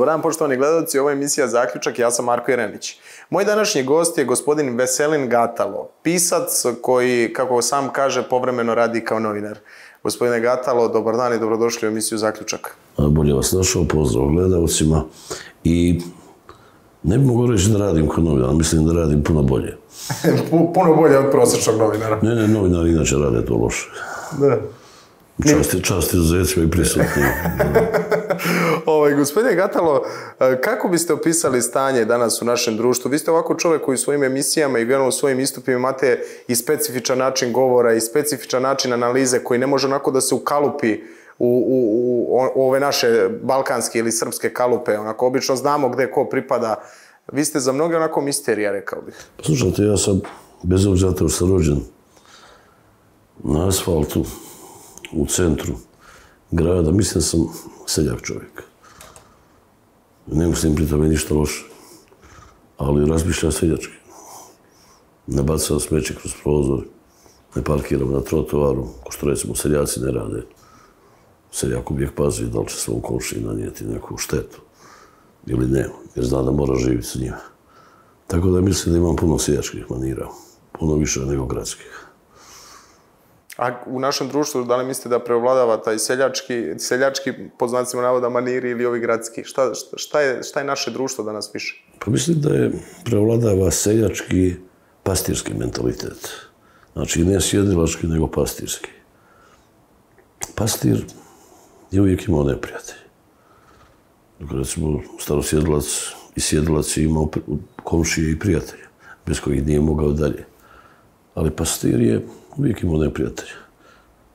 Dobar dan, poštovani gledalci, ovo je emisija Zaključak, ja sam Marko Jerenić. Moj današnji gost je gospodin Veselin Gatalo, pisac koji, kako sam kaže, povremeno radi kao novinar. Gospodine Gatalo, dobar dan i dobrodošli u emisiju Zaključak. Bolje vas našao, pozdrav gledalcima i ne bi mogu reći da radim kao novinar, mislim da radim puno bolje. puno bolje od prosječnog novinara. Ne, ne, novinar inače rade to loše. Da. Časti, časti izuzetcima i prisutni. ovaj, gospodine Gatalo, kako biste opisali stanje danas u našem društvu? Vi ste ovako čovjek koji u svojim emisijama i vjerujem u svojim istupima imate i specifičan način govora i specifičan način analize koji ne može onako da se ukalupi u, u, u, u ove naše balkanske ili srpske kalupe. Onako, obično znamo gde ko pripada. Vi ste za mnoge onako misterija, rekao bih. Slušajte, ja sam, bez obzira što sam rođen na asfaltu, u centru grada, mislim da sam seljak čovjek. Ne mislim pri tome ništa loše, ali razmišljam seljački. Ne bacam smeće kroz prozor, ne parkiram na trotovaru, ko što recimo seljaci ne rade. Seljak uvijek pazi da li će svom komši nanijeti neku štetu ili ne, jer zna da mora živjeti s njima. Tako da mislim da imam puno seljačkih manira, puno više nego gradskih. A u našem društvu, da li mislite da preovladava taj seljački, seljački po znacima navoda, maniri ili ovi gradski? Šta, šta, je, šta je naše društvo danas više? Pa mislim da je preovladava seljački pastirski mentalitet. Znači, ne sjedilački, nego pastirski. Pastir je uvijek imao neprijatelj. Dakle, recimo, starosjedilac i sjedilac je imao komšije i prijatelje, bez kojih nije mogao dalje. Ali pastir je uvijek imao neprijatelja.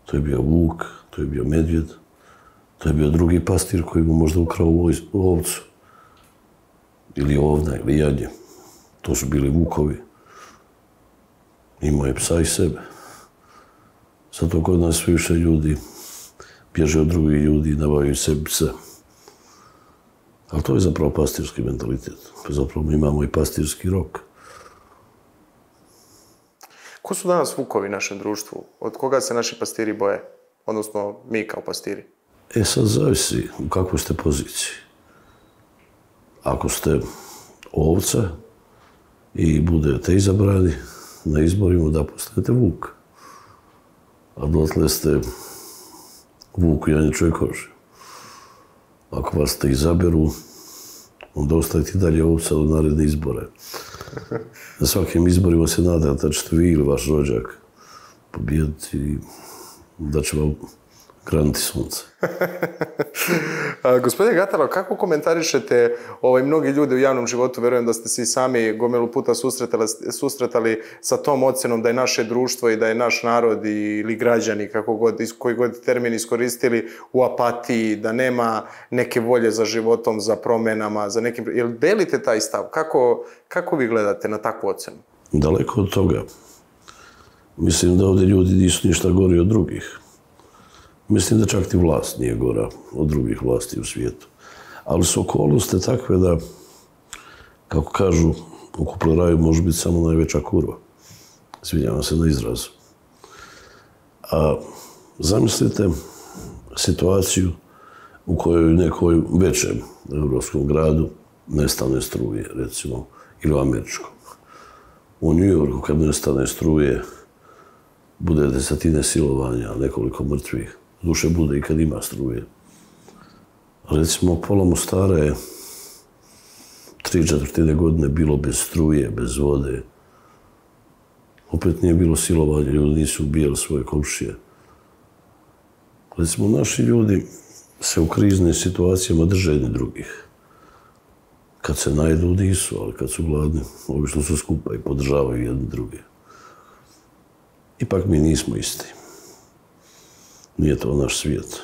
To je bio vuk, to je bio medvjed, to je bio drugi pastir koji mu možda ukrao u ovcu. Ili ovna, ili janje. To su bili vukovi. Imao je psa i sebe. Zato kod nas sve više ljudi bježe od drugih ljudi i nabavaju sebi psa. Ali to je zapravo pastirski mentalitet. Pa zapravo mi imamo i pastirski rok. Ko su danas vukovi našem društvu? Od koga se naši pastiri boje? Odnosno, mi kao pastiri. E sad zavisi u kakvoj ste poziciji. Ako ste ovca i budete izabrani na izborima da postanete vuk. A dotle ste vuk i Janje čovjek Ako vas te izaberu, onda ostavite dalje ovca do naredne izbore. Na svakim izborima se nadate da ćete vi ili vaš rođak pobijediti da će vam granuti sunce. Gospodine Gatalo, kako komentarišete ovaj, mnogi ljudi u javnom životu, verujem da ste se i sami gomelu puta susretali, susretali sa tom ocenom da je naše društvo i da je naš narod ili građani, kako god, koji god termin iskoristili, u apatiji, da nema neke volje za životom, za promenama, za nekim... Jel delite taj stav? Kako, kako vi gledate na takvu ocenu? Daleko od toga. Mislim da ovdje ljudi nisu ništa gori od drugih. Mislim da čak ti vlast nije gora od drugih vlasti u svijetu. Ali su okolnosti takve da, kako kažu, u kupleraju može biti samo najveća kurva. Svinjavam se na izrazu. A zamislite situaciju u kojoj nekoj većem evropskom gradu nestane struje, recimo, ili u američkom. U New Yorku kad nestane struje, bude desetine silovanja, nekoliko mrtvih duše bude i kad ima struje. Recimo, pola Mostara je tri četvrtine godine bilo bez struje, bez vode. Opet nije bilo silovanja, ljudi nisu ubijali svoje komšije. Recimo, naši ljudi se u kriznim situacijama drže jedni drugih. Kad se najdu, nisu, ali kad su gladni, obično su skupa i podržavaju jedni druge. Ipak mi nismo isti nije to naš svijet.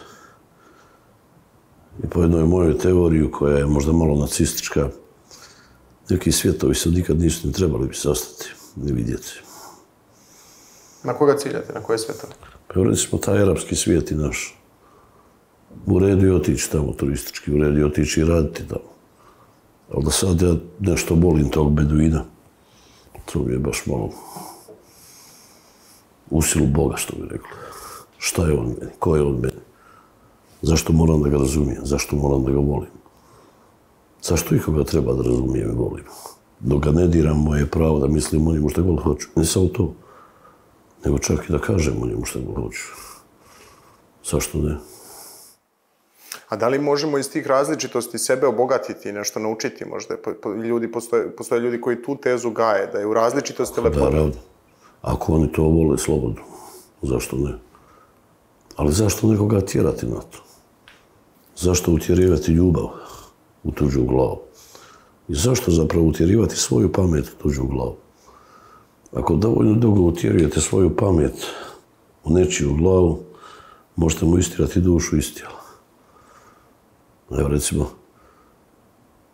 I po jednoj mojoj teoriju, koja je možda malo nacistička, neki svijetovi se nikad nisu ne trebali bi sastati, ne vidjeti. Na koga ciljate, na koje svjetove? Pa evo recimo taj arapski svijet i naš. U redu je otići tamo turistički, u redu je otići i raditi tamo. Ali da sad ja nešto bolim tog beduina, to mi je baš malo usilu Boga, što bi rekli šta je on meni, ko je on meni, zašto moram da ga razumijem, zašto moram da ga volim. Zašto ikoga treba da razumijem i volim? Dok ga ne diram, moje pravo da mislim o njemu što god hoću. Ne samo to, nego čak i da kažem o njemu što god hoću. Zašto ne? A da li možemo iz tih različitosti sebe obogatiti i nešto naučiti možda? Ljudi, postoje, postoje ljudi koji tu tezu gaje, da je u različitosti lepota. Naravno. Ako oni to vole slobodno, zašto ne? Ali zašto nekoga tjerati na to? Zašto utjerivati ljubav u tuđu glavu? I zašto zapravo utjerivati svoju pamet u tuđu glavu? Ako dovoljno dugo utjerujete svoju pamet u nečiju glavu, možete mu istirati dušu iz tijela. Evo recimo,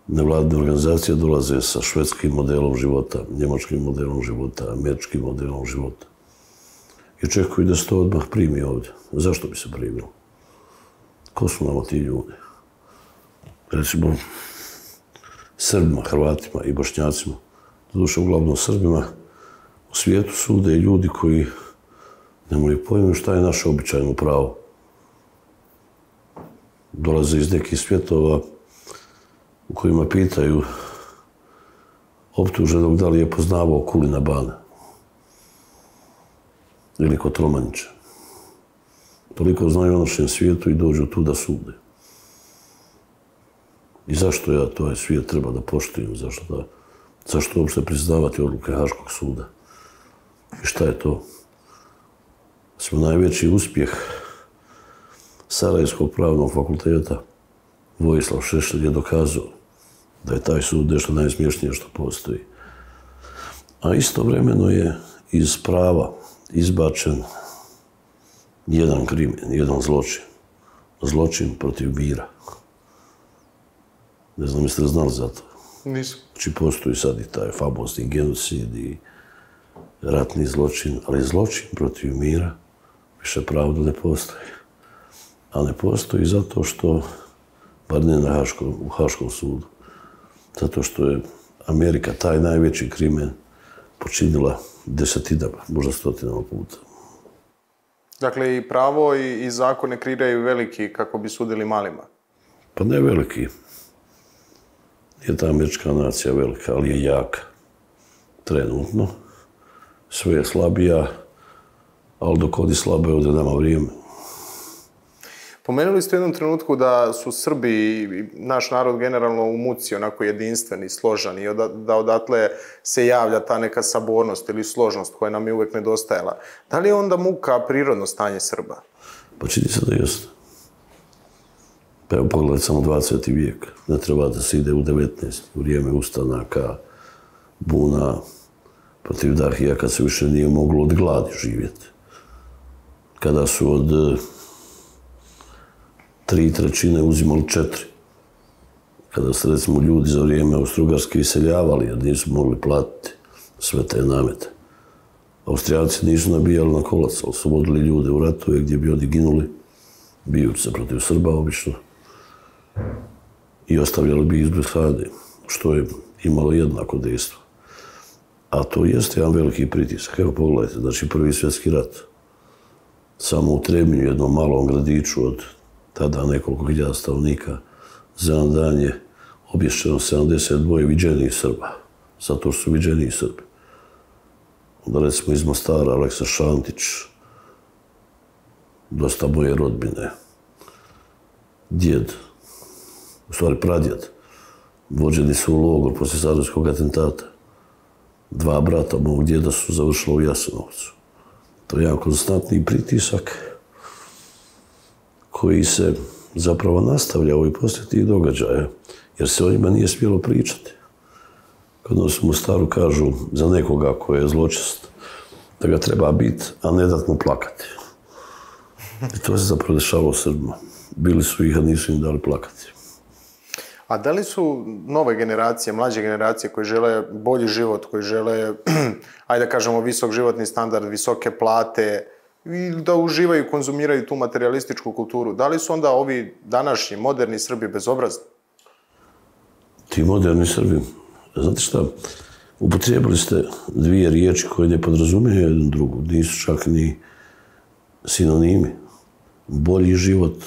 nevladne organizacije dolaze sa švedskim modelom života, njemačkim modelom života, američkim modelom života. I očekuju da se to odmah primi ovdje. Zašto bi se primilo? Ko su nama ti ljudi? Recimo, Srbima, Hrvatima i Bošnjacima, doduše uglavnom Srbima, u svijetu sude i ljudi koji nemaju pojma šta je naše običajno pravo. Dolaze iz nekih svjetova u kojima pitaju optuženog da li je poznavao Kulina Bana ili Kotromanića. Toliko znaju ono o našem svijetu i dođu tu da sude. I zašto ja to je svijet treba da poštujem? Zašto, da, zašto uopšte priznavati odluke Haškog suda? I šta je to? Smo najveći uspjeh Sarajevskog pravnog fakulteta Vojislav Šešelj je dokazao da je taj sud nešto najsmješnije što postoji. A istovremeno je iz prava izbačen jedan krimen, jedan zločin. Zločin protiv mira. Ne znam, jeste li znali za to? Nisam. Znači, postoji sad i taj famozni genocid i ratni zločin, ali zločin protiv mira više pravda ne postoji. A ne postoji zato što, bar ne na Haškom, u Haškom sudu, zato što je Amerika taj najveći krimen počinila desetinama, možda stotinama puta. Dakle, i pravo i, i zakone kreiraju veliki kako bi sudili malima. Pa ne veliki. Je ta američka nacija velika, ali je jaka. Trenutno. Sve je slabija, ali dok odi slabe, ovdje nama vrijeme. Pomenuli ste u jednom trenutku da su Srbi i naš narod generalno u muci onako jedinstveni, složani i da odatle se javlja ta neka sabornost ili složnost koja nam je uvek nedostajala. Da li je onda muka prirodno stanje Srba? Pa čini se da jeste. Pa evo pogledaj samo 20. vijek. Ne treba da se ide u 19. u vrijeme ustanaka, buna, protiv Dahija, kad se više nije moglo od gladi živjeti. Kada su od tri trećine uzimali četiri. Kada se recimo ljudi za vrijeme Austrugarske iseljavali jer nisu mogli platiti sve te namete. Austrijanci nisu nabijali na kolac, ali su vodili ljude u ratove gdje bi oni ginuli, bijući se protiv Srba obično, i ostavljali bi izbred Hade, što je imalo jednako dejstvo. A to jeste jedan veliki pritisak. Evo pogledajte, znači prvi svjetski rat, samo u Trebinju, jednom malom gradiću od tada nekoliko hiljada stavnika, za jedan dan je obješćeno 72 viđenih Srba, zato što su viđeni Srbi. Onda recimo iz Mostara, Aleksa Šantić, dosta moje rodbine, djed, u stvari pradjed, vođeni su u logor poslije Sarajevskog atentata. Dva brata mog djeda su završila u Jasenovcu. To je jedan konstantni pritisak koji se zapravo nastavlja u poslije tih događaja, jer se o njima nije smjelo pričati. Kad nas mu staru kažu za nekoga ko je zločest, da ga treba biti, a ne dat mu plakati. I to se zapravo dešavalo Srbima. Bili su ih, a nisu im dali plakati. A da li su nove generacije, mlađe generacije koji žele bolji život, koji žele, ajde da kažemo, visok životni standard, visoke plate, i da uživaju konzumiraju tu materialističku kulturu. Da li su onda ovi današnji, moderni Srbi bezobrazni? Ti moderni Srbi, znate šta, upotrijebili ste dvije riječi koje ne podrazumijaju jednu drugu, nisu čak ni sinonimi. Bolji život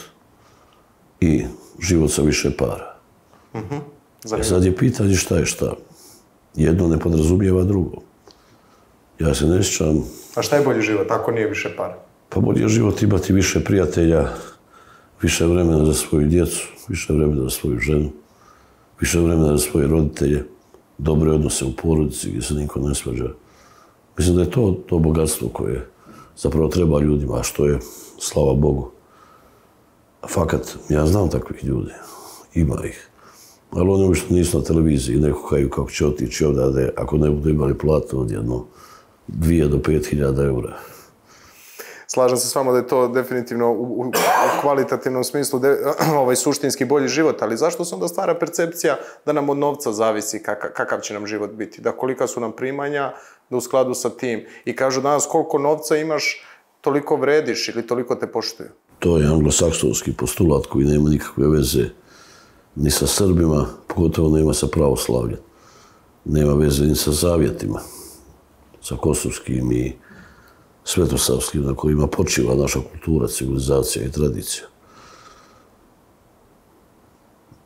i život sa više para. Uh -huh. E sad je pitanje šta je šta. Jedno ne podrazumijeva drugo. Ja se ne sjećam... A šta je bolji život ako nije više para? Pa bolji je život imati više prijatelja, više vremena za svoju djecu, više vremena za svoju ženu, više vremena za svoje roditelje, dobre odnose u porodici gdje se niko ne svađa. Mislim da je to to bogatstvo koje zapravo treba ljudima, a što je, slava Bogu. Fakat, ja znam takvih ljudi, ima ih. Ali oni što nisu na televiziji, neko kaju kako će otići ovdje, ako ne budu imali platu odjedno, 2 do 5000 eura. Slažem se s vama da je to definitivno u, u, u kvalitativnom smislu de, ovaj suštinski bolji život, ali zašto se onda stvara percepcija da nam od novca zavisi kak, kakav će nam život biti, da kolika su nam primanja, da u skladu sa tim. I kažu danas koliko novca imaš, toliko vrediš ili toliko te poštuju. To je anglosaksonski postulat koji nema nikakve veze ni sa Srbima, pogotovo nema sa pravoslavljem. Nema veze ni sa zavjetima sa kosovskim i svetosavskim na kojima počiva naša kultura, civilizacija i tradicija.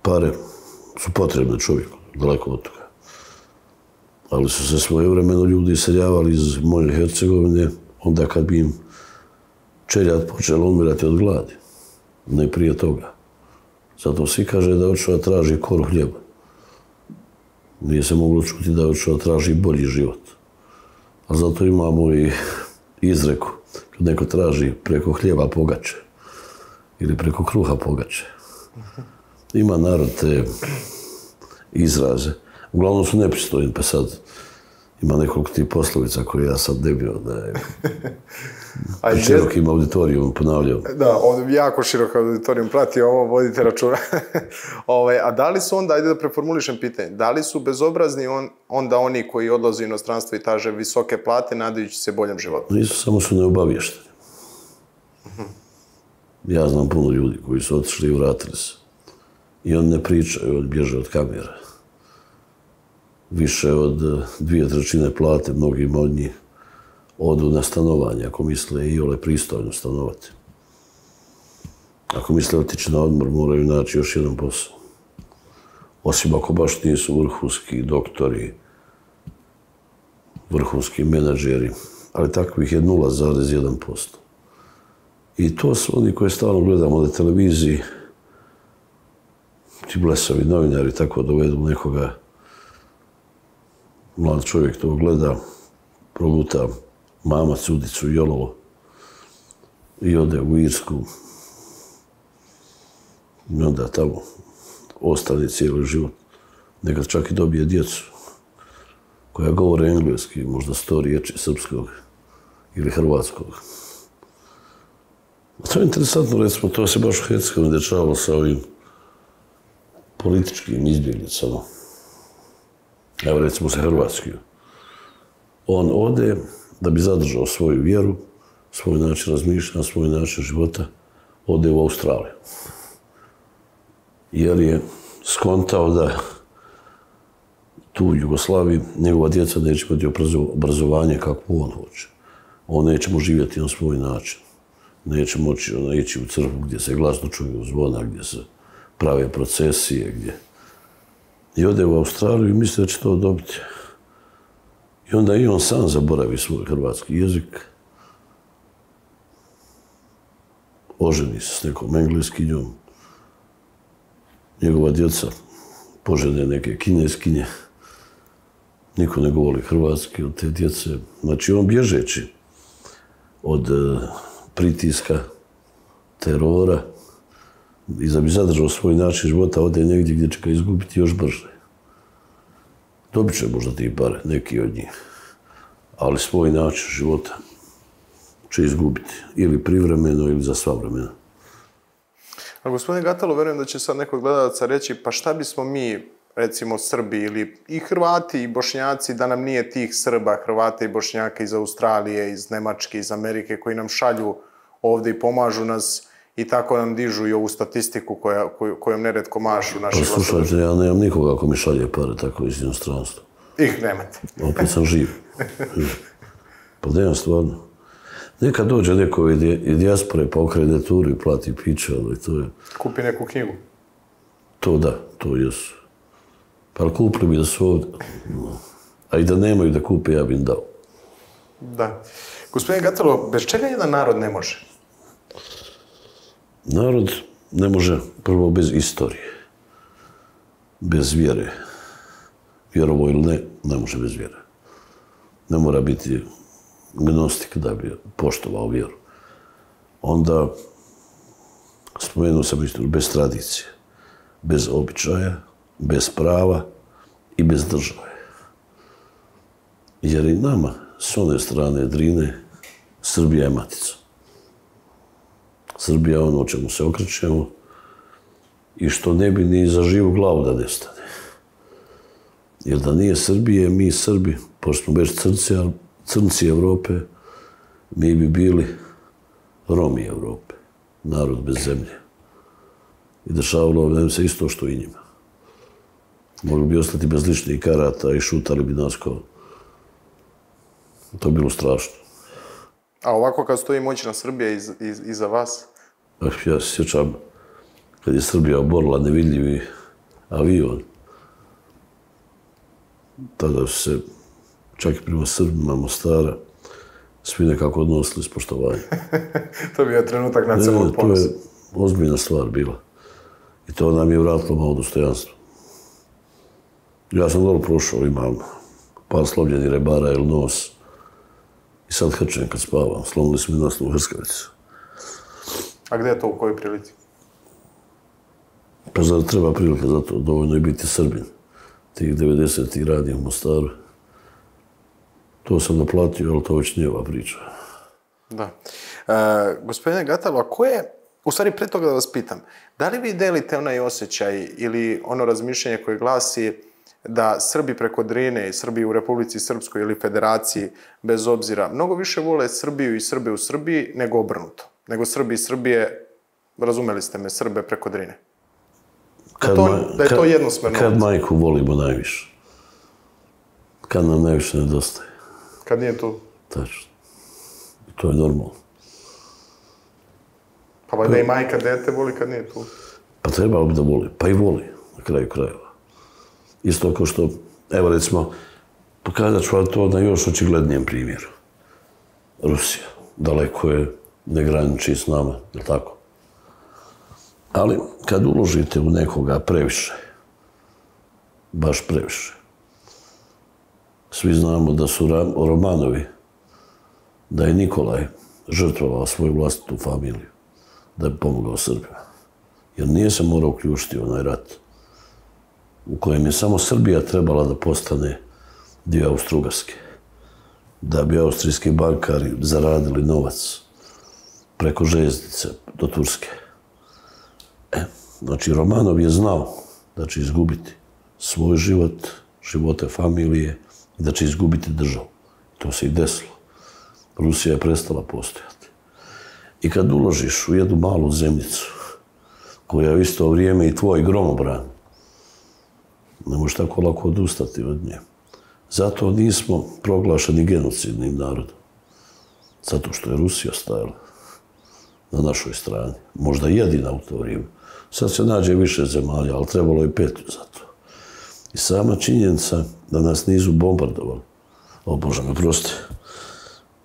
Pare su potrebne čovjeku, daleko od toga. Ali su se svoje vremeno ljudi iseljavali iz moje Hercegovine, onda kad bi im čeljat počelo umirati od gladi. Ne prije toga. Zato svi kaže da očeva traži koru hljeba. Nije se moglo čuti da očeva traži bolji život. A zato imamo i izreku. Kad neko traži preko hljeba pogače. Ili preko kruha pogače. Ima narod te izraze. Uglavnom su nepristojni, pa sad ima nekoliko ti poslovica koje ja sad ne bio da je A širokim auditorijom ponavljao. Da, on jako širok auditorijom prati ovo, vodite računa. Ove, a da li su onda, ajde da preformulišem pitanje, da li su bezobrazni on, onda oni koji odlaze u inostranstvo i taže visoke plate, nadajući se boljem životu? Nisu, samo su neobavješteni. Ja znam puno ljudi koji su otišli i vratili se. I on ne pričaju, on bježe od kamera. Više od e, dvije trećine plate mnogim od njih odu na stanovanje, ako misle i ole pristojno stanovati. Ako misle otići na odmor, moraju naći još jedan posao. Osim ako baš nisu vrhunski doktori, vrhunski menadžeri, ali takvih je 0,1%. I to su oni koje stalno gledamo na televiziji, ti blesavi novinari tako dovedu nekoga, mlad čovjek to gleda, proguta mama Cudicu Jolovo i ode u Irsku. I onda tamo ostane cijeli život. Nekad čak i dobije djecu koja govore engleski, možda sto riječi srpskog ili hrvatskog. A to je interesantno, recimo, to se baš u Hercegovini dečavalo sa ovim političkim izbjeglicama. Evo, recimo, za Hrvatskiju, On ode, da bi zadržao svoju vjeru, svoj način razmišljanja, svoj način života, ode u Australiju. Jer je skontao da tu u Jugoslaviji njegova djeca neće imati obrazovanje kako on hoće. On neće mu živjeti na svoj način. Neće moći ono, ići u crkvu gdje se glasno čuju zvona, gdje se prave procesije, gdje... I ode u Australiju i misle da će to dobiti. I onda i on sam zaboravi svoj hrvatski jezik. Oženi se s nekom engleskinjom. Njegova djeca požene neke kineskinje. Niko ne govori hrvatski od te djece. Znači, on bježeći od eh, pritiska, terora, i da bi zadržao svoj način života, ode negdje gdje će ga izgubiti još brže dobit će možda ti pare, neki od njih. Ali svoj način života će izgubiti. Ili privremeno, ili za sva vremena. A gospodin Gatalo, verujem da će sad neko gledalaca reći, pa šta bismo mi, recimo Srbi ili i Hrvati i Bošnjaci, da nam nije tih Srba, Hrvata i Bošnjaka iz Australije, iz Nemačke, iz Amerike, koji nam šalju ovde i pomažu nas, i tako nam dižu i ovu statistiku koja, koj, kojom neredko mašu naši pa, slušajte, ja nemam nikoga ako mi šalje pare tako iz inostranstva. Ih nemate. Opet sam živ. pa nemam stvarno. Neka dođe neko iz dijaspore pa okrene turu i plati piće, ali to je... Kupi neku knjigu. To da, to jesu. Pa kupili bi da su ovdje. A i da nemaju da kupe, ja bi im dao. Da. Gospodine Gatalo, bez čega jedan narod ne može? Narod ne može prvo bez istorije, bez vjere. Vjerovo ili ne, ne može bez vjere. Ne mora biti gnostik da bi poštovao vjeru. Onda, spomenuo sam isto, bez tradicije, bez običaja, bez prava i bez države. Jer i nama, s one strane Drine, Srbija je matica. Srbija ono o čemu se okrećemo i što ne bi ni za živu glavu da nestane. Jer da nije Srbije, mi Srbi, pošto smo već crnci, crnci Evrope, mi bi bili Romi Evrope, narod bez zemlje. I dešavalo bi nam se isto što i njima. Mogli bi ostati bez ličnih karata i šutali bi nas kao... To je bilo strašno. A ovako kad stoji moćna Srbija iz, iz, iza vas? Ja se sjećam kad je Srbija oborila nevidljivi avion. Tada su se, čak i prema Srbima Mostara, svi nekako odnosili s poštovanjem. to je bio trenutak Ne, nacionalnog to ponosa. je ozbiljna stvar bila. I to nam je vratilo malo dostojanstvo. Ja sam dobro prošao, imam par slomljeni rebara ili nos. I sad hrčem kad spavam. Slomili su mi nos hrskavicu. A gdje je to, u kojoj prilici? Pa zar treba prilika za to? Dovoljno je biti Srbin. Tih 90. radim u Mostaru. To sam naplatio, ali to već nije ova priča. Da. E, gospodine Gatalo, a ko je, u stvari pre toga da vas pitam, da li vi delite onaj osjećaj ili ono razmišljanje koje glasi da Srbi preko Drine i Srbi u Republici Srpskoj ili Federaciji, bez obzira, mnogo više vole Srbiju i Srbe u Srbiji nego obrnuto. Nego Srbi i Srbije, razumeli ste me, Srbe preko Drine. Kad to- da je to kad- jednosmerno Kad majku volimo najviše. Kad nam najviše nedostaje. Kad nije tu, Tačno. To je normalno. pa valjda i majka dete voli kad nije tu. Pa trebalo bi da voli. Pa i voli, na kraju krajeva. Isto kao što, evo recimo, pokazat ću vam to na još očiglednijem primjeru. Rusija. Daleko je, ne graniči s nama, je li tako? Ali kad uložite u nekoga previše, baš previše, svi znamo da su Romanovi, da je Nikolaj žrtvovao svoju vlastitu familiju, da bi pomogao Srbima. Jer nije se morao uključiti u onaj rat u kojem je samo Srbija trebala da postane dio Austrougarske. Da bi austrijski bankari zaradili novac preko željeznice do Turske. E, znači, Romanov je znao da će izgubiti svoj život, živote familije i da će izgubiti državu. To se i desilo. Rusija je prestala postojati. I kad uložiš u jednu malu zemljicu, koja je u isto vrijeme i tvoj gromobran, ne možeš tako lako odustati od nje. Zato nismo proglašeni genocidnim narodom. Zato što je Rusija stajala na našoj strani. Možda jedina u to vrijeme. Sad se nađe više zemalja, ali trebalo je petlju za to. I sama činjenica da nas nisu bombardovali. O Bože me prosti.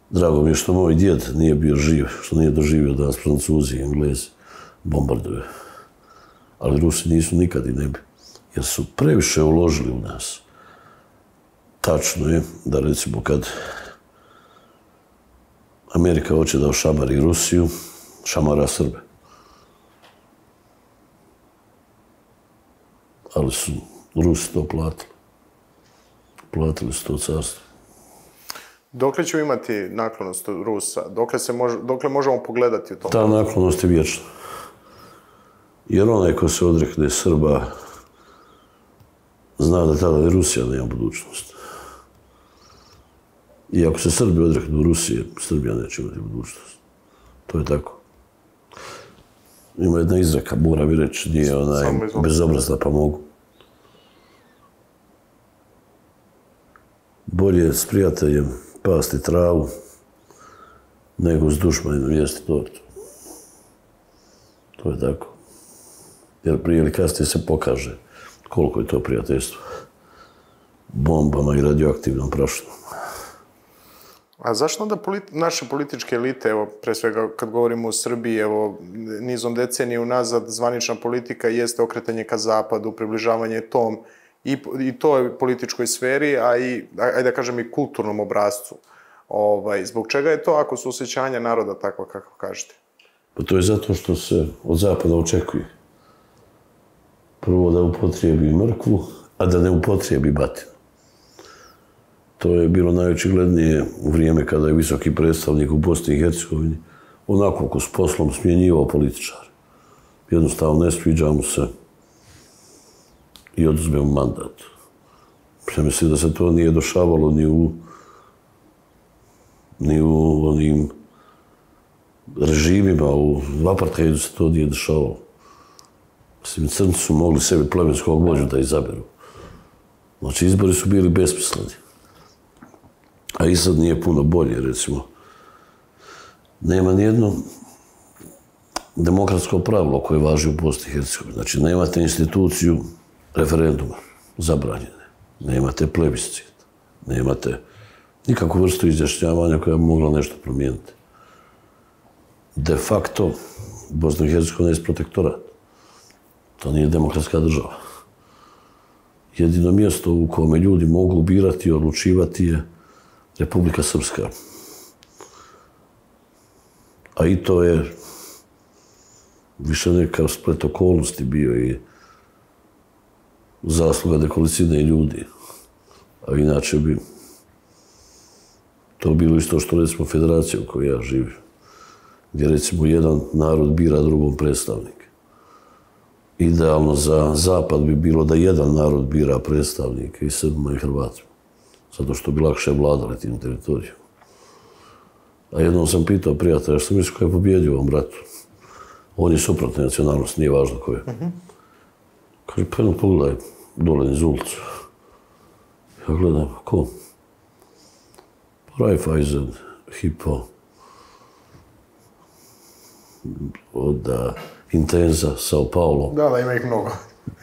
Drago mi je što moj djed nije bio živ, što nije doživio da nas Francuzi i Englezi bombarduju. Ali Rusi nisu nikad i ne bi. Jer su previše uložili u nas. Tačno je da recimo kad Amerika hoće da ošamari Rusiju, šamara Srbe. Ali su Rusi to platili. Platili su to carstvo. Dokle ćemo imati naklonost Rusa? Dokle, se može, dokle možemo pogledati u tom? Ta naklonost je vječna. Jer onaj ko se odrekne Srba, zna da tada i Rusija nema budućnost. I ako se Srbi odreknu Rusije, Srbija neće imati budućnost. To je tako. Ima jedna izreka, mora bi reći, nije onaj bezobrazna pa mogu. Bolje je s prijateljem pasti travu, nego s dušmanom jesti tortu. To je tako. Jer prije ili kasnije se pokaže koliko je to prijateljstvo. bombama i radioaktivnom prašnom. A zašto onda politi naše političke elite, evo, pre svega kad govorimo o Srbiji, evo, nizom decenije unazad, zvanična politika jeste okretanje ka zapadu, približavanje tom i, i toj političkoj sferi, a i, ajde da kažem, i kulturnom obrazcu. Ovaj, zbog čega je to ako su osjećanja naroda takva kako kažete? Pa to je zato što se od zapada očekuje. Prvo da upotrijebi mrkvu, a da ne upotrijebi batinu. To je bilo najočiglednije u vrijeme kada je visoki predstavnik u Bosni i Hercegovini onako ko s poslom smjenjivao političar. Jednostavno ne sviđa mu se i oduzme mu mandat. Ja mislim da se to nije došavalo ni u ni u onim režimima, u apartheidu se to nije dešavalo. Mislim, crnci su mogli sebi plemenskog vođu da izaberu. Znači, izbori su bili besmisleni. A i sad nije puno bolje, recimo. Nema nijedno demokratsko pravilo koje važi u Bosni i Hercegovini. Znači, nemate instituciju referenduma zabranjene. Nemate plebiscit. Nemate nikakvu vrstu izjašnjavanja koja bi mogla nešto promijeniti. De facto, Bosna i Hercegovina je protektorat. To nije demokratska država. Jedino mjesto u kome ljudi mogu birati i odlučivati je Republika Srpska. A i to je više neka splet okolnosti bio i zasluga dekolicine ljudi. A inače bi to bilo isto što recimo federacija u kojoj ja živim. Gdje recimo jedan narod bira drugom predstavnik. Idealno za zapad bi bilo da jedan narod bira predstavnike i Srbima i Hrvatima zato što bi lakše vladali tim teritorijom. A jednom sam pitao prijatelja, što misli ko je pobjedio ovom ratu? On je suprotna nacionalnost, nije važno ko je. Kaže, pa jedno pogledaj, dole iz ulicu. Ja gledam, ko? Pa Raiffeisen, Hippo, Oda, Intenza, Sao Paulo. Da, da, ima ih mnogo.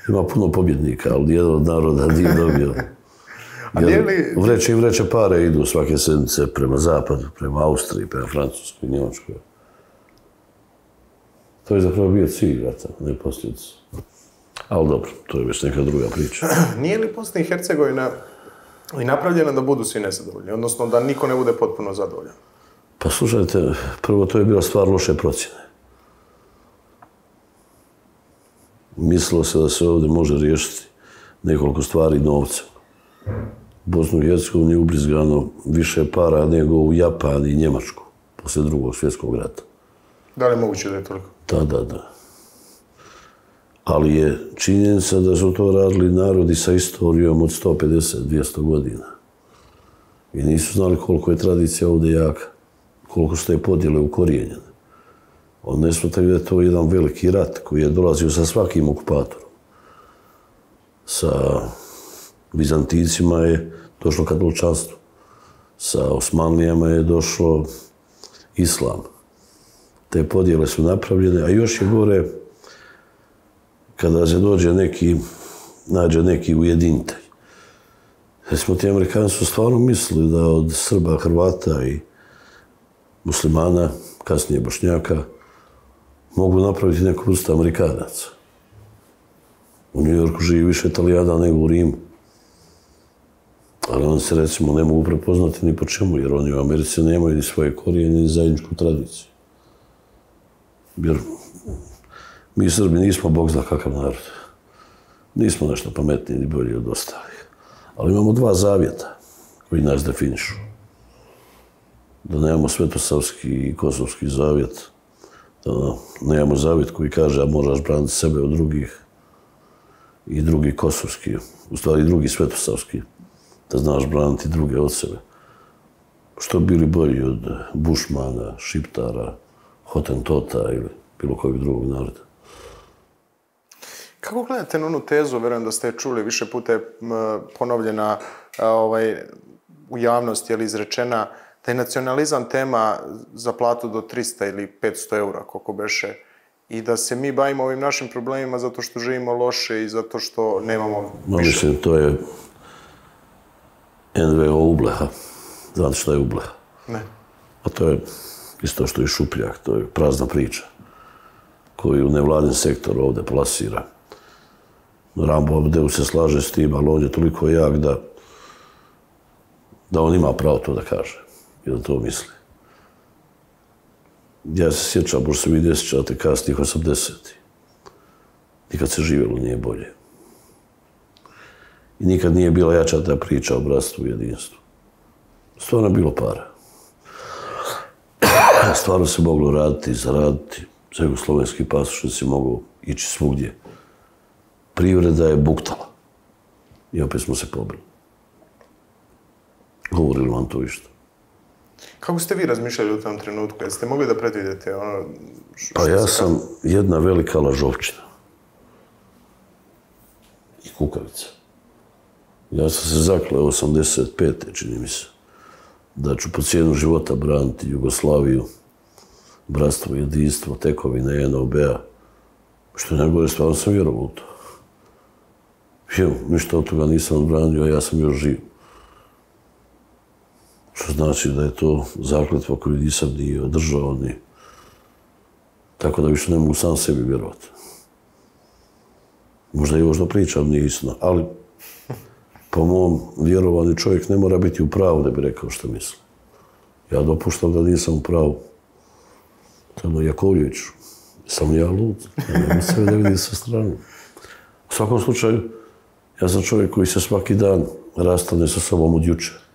Ima puno pobjednika, ali jedan od naroda nije dobio. A li... Vreće i vreće pare idu svake sedmice prema zapadu, prema Austriji, prema Francuskoj, Njemačkoj. To je zapravo bio cilj rata, ne posljedica. Ali dobro, to je već neka druga priča. Nije li Bosna i Hercegovina i napravljena da budu svi nezadovoljni, odnosno da niko ne bude potpuno zadovoljan? Pa slušajte, prvo to je bila stvar loše procjene. Mislilo se da se ovdje može riješiti nekoliko stvari novca. Bosnu i Hercegovini je ubrizgano više para nego u Japan i Njemačku posle drugog svjetskog rata. Da li je moguće da je toliko? Da, da, da. Ali je činjenica da su to radili narodi sa istorijom od 150-200 godina. I nisu znali koliko je tradicija ovdje jaka, koliko su te podjele ukorijenjene. On ne smutaju da je to jedan veliki rat koji je dolazio sa svakim okupatorom. Sa Bizanticima je došlo katoličanstvo. Sa Osmanlijama je došlo islam. Te podjele su napravljene, a još je gore kada se dođe neki, nađe neki ujedinitelj. Smo ti Amerikani su stvarno mislili da od Srba, Hrvata i muslimana, kasnije Bošnjaka, mogu napraviti neku vrstu Amerikanaca. U New Yorku živi više Italijada nego u Rimu. Ali oni se recimo ne mogu prepoznati ni po čemu, jer oni u Americi nemaju ni svoje korijene, ni zajedničku tradiciju. Jer mi Srbi nismo Bog zna kakav narod. Nismo nešto pametniji ni bolji od ostalih. Ali imamo dva zavjeta koji nas definišu. Da nemamo svetosavski i kosovski zavjet. Nemamo zavet koji kaže da moraš braniti sebe od drugih i drugi kosovski, u stvari drugi svetosavski da znaš braniti druge od sebe. Što bili bolji od Bušmana, Šiptara, Hotentota ili bilo kojeg drugog naroda? Kako gledate na onu tezu, verujem da ste čuli, više puta je ponovljena ovaj, u javnosti, ali izrečena, da je nacionalizam tema za platu do 300 ili 500 eura, koliko beše, i da se mi bavimo ovim našim problemima zato što živimo loše i zato što nemamo više. No, mislim, to je NVO Ubleha. Znate šta je Ubleha? Ne. A to je isto što je šupljak, to je prazna priča koju nevladin sektor ovdje plasira. Rambo Abdeu se slaže s tim, ali on je toliko jak da, da on ima pravo to da kaže i da to misli. Ja se sjećam, možda se vi ne sjećate kasnih 80. Nikad se živjelo nije bolje. I nikad nije bila jača ta priča o bratstvu i jedinstvu. Stvarno je bilo para. Stvarno se moglo raditi i zaraditi. Za jugoslovenski pasoš se mogu ići svugdje. Privreda je buktala. I opet smo se pobrili. Govorili vam to išto. Kako ste vi razmišljali u tom trenutku? Jeste mogli da predvidite ono... Pa ja sam jedna velika lažovčina. I kukavica. Ja sam se zakleo 85. čini mi se. Da ću po cijenu života braniti Jugoslaviju, bratstvo, jedinstvo, tekovine NOB-a. Što je najgore, stvarno sam vjerovao u to. Evo, ništa od toga nisam odbranio, ja sam još živ. Što znači da je to zakletva koju nisam ni održao, ni... Tako da više ne mogu sam sebi vjerovati. Možda i ovo što pričam nije istina, ali po mom vjerovanju čovjek ne mora biti u pravu da bi rekao što misli. Ja dopuštam da nisam u pravu. Samo Jakovljević, sam ja lud, ja ne mogu sebe da vidim sa strane. U svakom slučaju, ja sam čovjek koji se svaki dan rastane sa sobom od juče.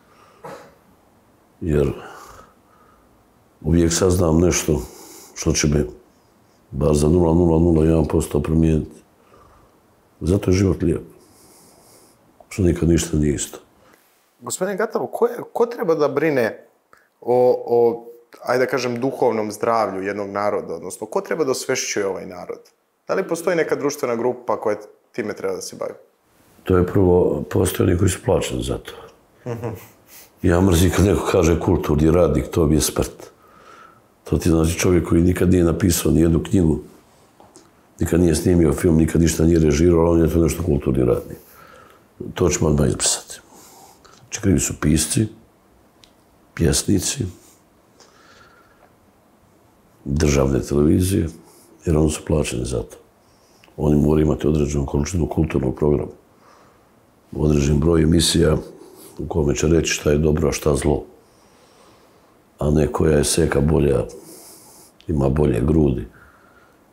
Jer uvijek saznam nešto što će me bar za 0,001% promijeniti. Zato je život lijep. Što nikad ništa nije isto. Gospodine Gatalo, ko, je, ko treba da brine o, o, ajde da kažem, duhovnom zdravlju jednog naroda? Odnosno, ko treba da osvešćuje ovaj narod? Da li postoji neka društvena grupa koja time treba da se bavi? To je prvo, postoje oni koji su plaćeni za to. Ja mrzim kad neko kaže kulturni radnik, to mi je smrt. To ti znači čovjek koji nikad nije napisao ni jednu knjigu, nikad nije snimio film, nikad ništa nije režirao, ali on je to nešto kulturni radnik. To ćemo odmah izbrisati. Znači, krivi su pisci, pjesnici, državne televizije, jer oni su plaćeni za to. Oni moraju imati određenu količinu kulturnog programa. Određen broj emisija u kome će reći šta je dobro, a šta zlo. A ne koja je seka bolja, ima bolje grudi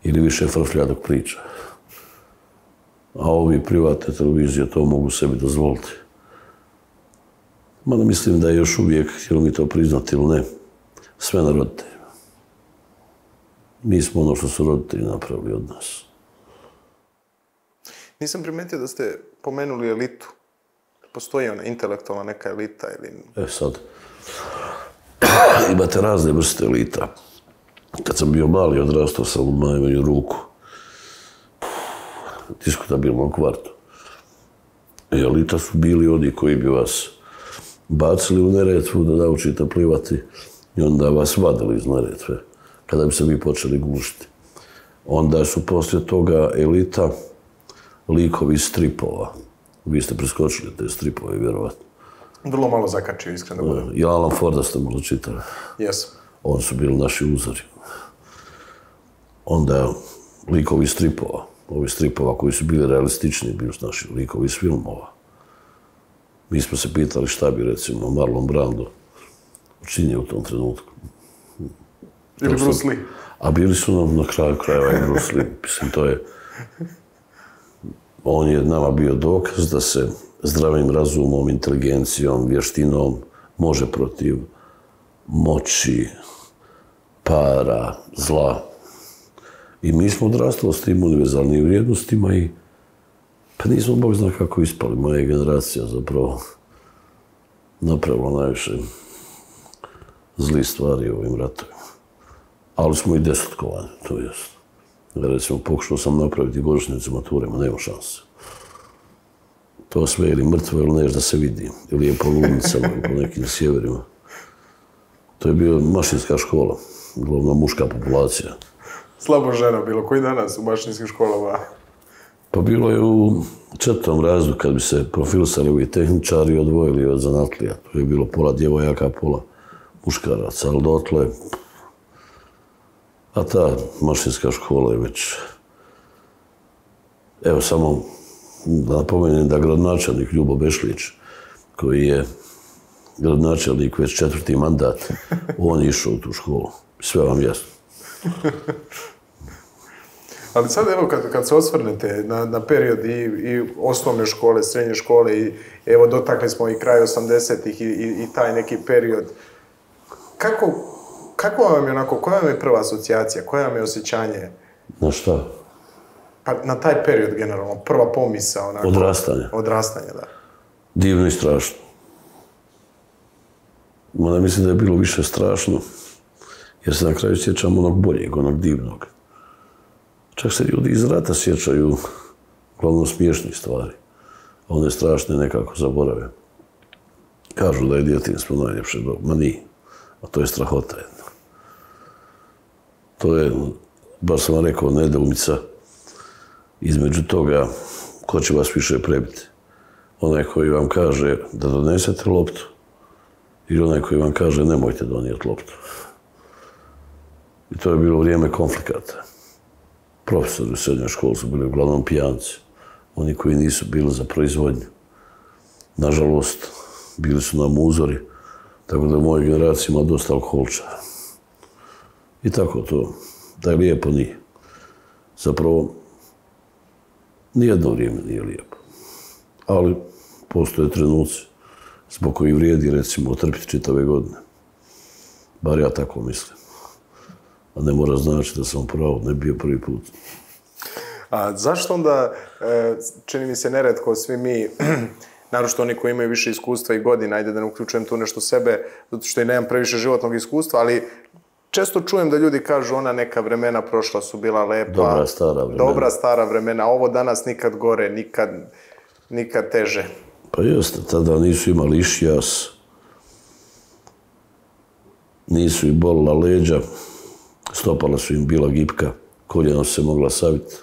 ili više frflja dok priča. A ovi privatne televizije to mogu sebi dozvoliti. Mada mislim da je još uvijek, htjelo mi to priznati ili ne, sve na roditeljima. Mi smo ono što su roditelji napravili od nas. Nisam primetio da ste pomenuli elitu. Postoji ona intelektualna neka elita ili... E sad, imate razne vrste elita. Kad sam bio mali, odrastao sam u najmanju ruku. Diskutabilnom kvartu. I elita su bili oni koji bi vas bacili u neretvu da naučite plivati i onda vas vadili iz neretve kada bi se vi počeli gušiti. Onda su poslije toga elita likovi iz stripova. Vi ste preskočili te stripove, vjerovatno. Vrlo malo zakačio, iskreno da budem. I Alan Forda ste možda čitali. Jesam. Oni su bili naši uzori. Onda likovi stripova. Ovi stripova koji su bili realistični, bili su naši likovi iz filmova. Mi smo se pitali šta bi, recimo, Marlon Brando učinio u tom trenutku. Ili Bruce Lee. A bili su nam na kraju krajeva i Bruce Lee. Mislim, to je... On je nama bio dokaz da se zdravim razumom, inteligencijom, vještinom može protiv moći, para, zla. I mi smo odrastali s tim univerzalnim vrijednostima i pa nismo Bog zna kako ispali. Moja generacija zapravo napravila najviše zli stvari u ovim ratovima. Ali smo i desetkovani, to jest. Recimo, pokušao sam napraviti godišnjice maturima, nema šanse. To sve ili mrtvo ili neš da se vidi. Ili je po lunicama, ili po nekim sjeverima. To je bio mašinska škola, uglavnom muška populacija. Slabo žena bilo. Koji danas u mašinskim školama? Pa bilo je u četvrtom razdu kad bi se profilisali ovi tehničari odvojili od zanatlija. To je bilo pola djevojaka, pola muškaraca, ali dotle... A ta mašinska škola je već... Evo samo da napomenem da gradonačelnik Ljubo Bešlić, koji je gradonačelnik već četvrti mandat, on je išao u tu školu. Sve vam jasno. Ali sad evo kad, kad se osvrnete na, na period i, i osnovne škole, srednje škole i evo dotakli smo i kraj 80-ih i, i, i taj neki period. Kako, kako vam je onako, koja vam je prva asocijacija, koja vam je osjećanje? Na šta? Pa na taj period generalno, prva pomisa onako. Odrastanje. Odrastanje, da. Divno i strašno. Mada mislim da je bilo više strašno, jer se na kraju sjećam onog boljeg, onog divnog. Čak se ljudi iz rata sjećaju glavno smiješnih stvari. A one strašne nekako zaborave. Kažu da je djetinstvo najljepše ma nije. A to je strahota jedna. To je, bar sam vam rekao, nedoumica između toga ko će vas više prebiti. Onaj koji vam kaže da donesete loptu ili onaj koji vam kaže nemojte donijeti loptu. I to je bilo vrijeme konflikata profesori u srednjoj školi su bili uglavnom pijanci. Oni koji nisu bili za proizvodnju. Nažalost, bili su nam uzori. Tako da u mojoj generaciji ima dosta alkoholčara. I tako to. Da je lijepo, nije. Zapravo, nijedno vrijeme nije lijepo. Ali postoje trenuci zbog koji vrijedi, recimo, otrpiti čitave godine. Bar ja tako mislim a ne mora znači da sam pravo, ne bio prvi put. A zašto onda, e, čini mi se neredko, svi mi, naročito oni koji imaju više iskustva i godina, ajde da ne uključujem tu nešto sebe, zato što i nemam previše životnog iskustva, ali često čujem da ljudi kažu ona neka vremena prošla su bila lepa. Dobra stara vremena. Dobra stara vremena. Ovo danas nikad gore, nikad, nikad teže. Pa jeste, tada nisu imali išijas, nisu i bolila leđa, stopala su im bila gipka, koljena se mogla saviti,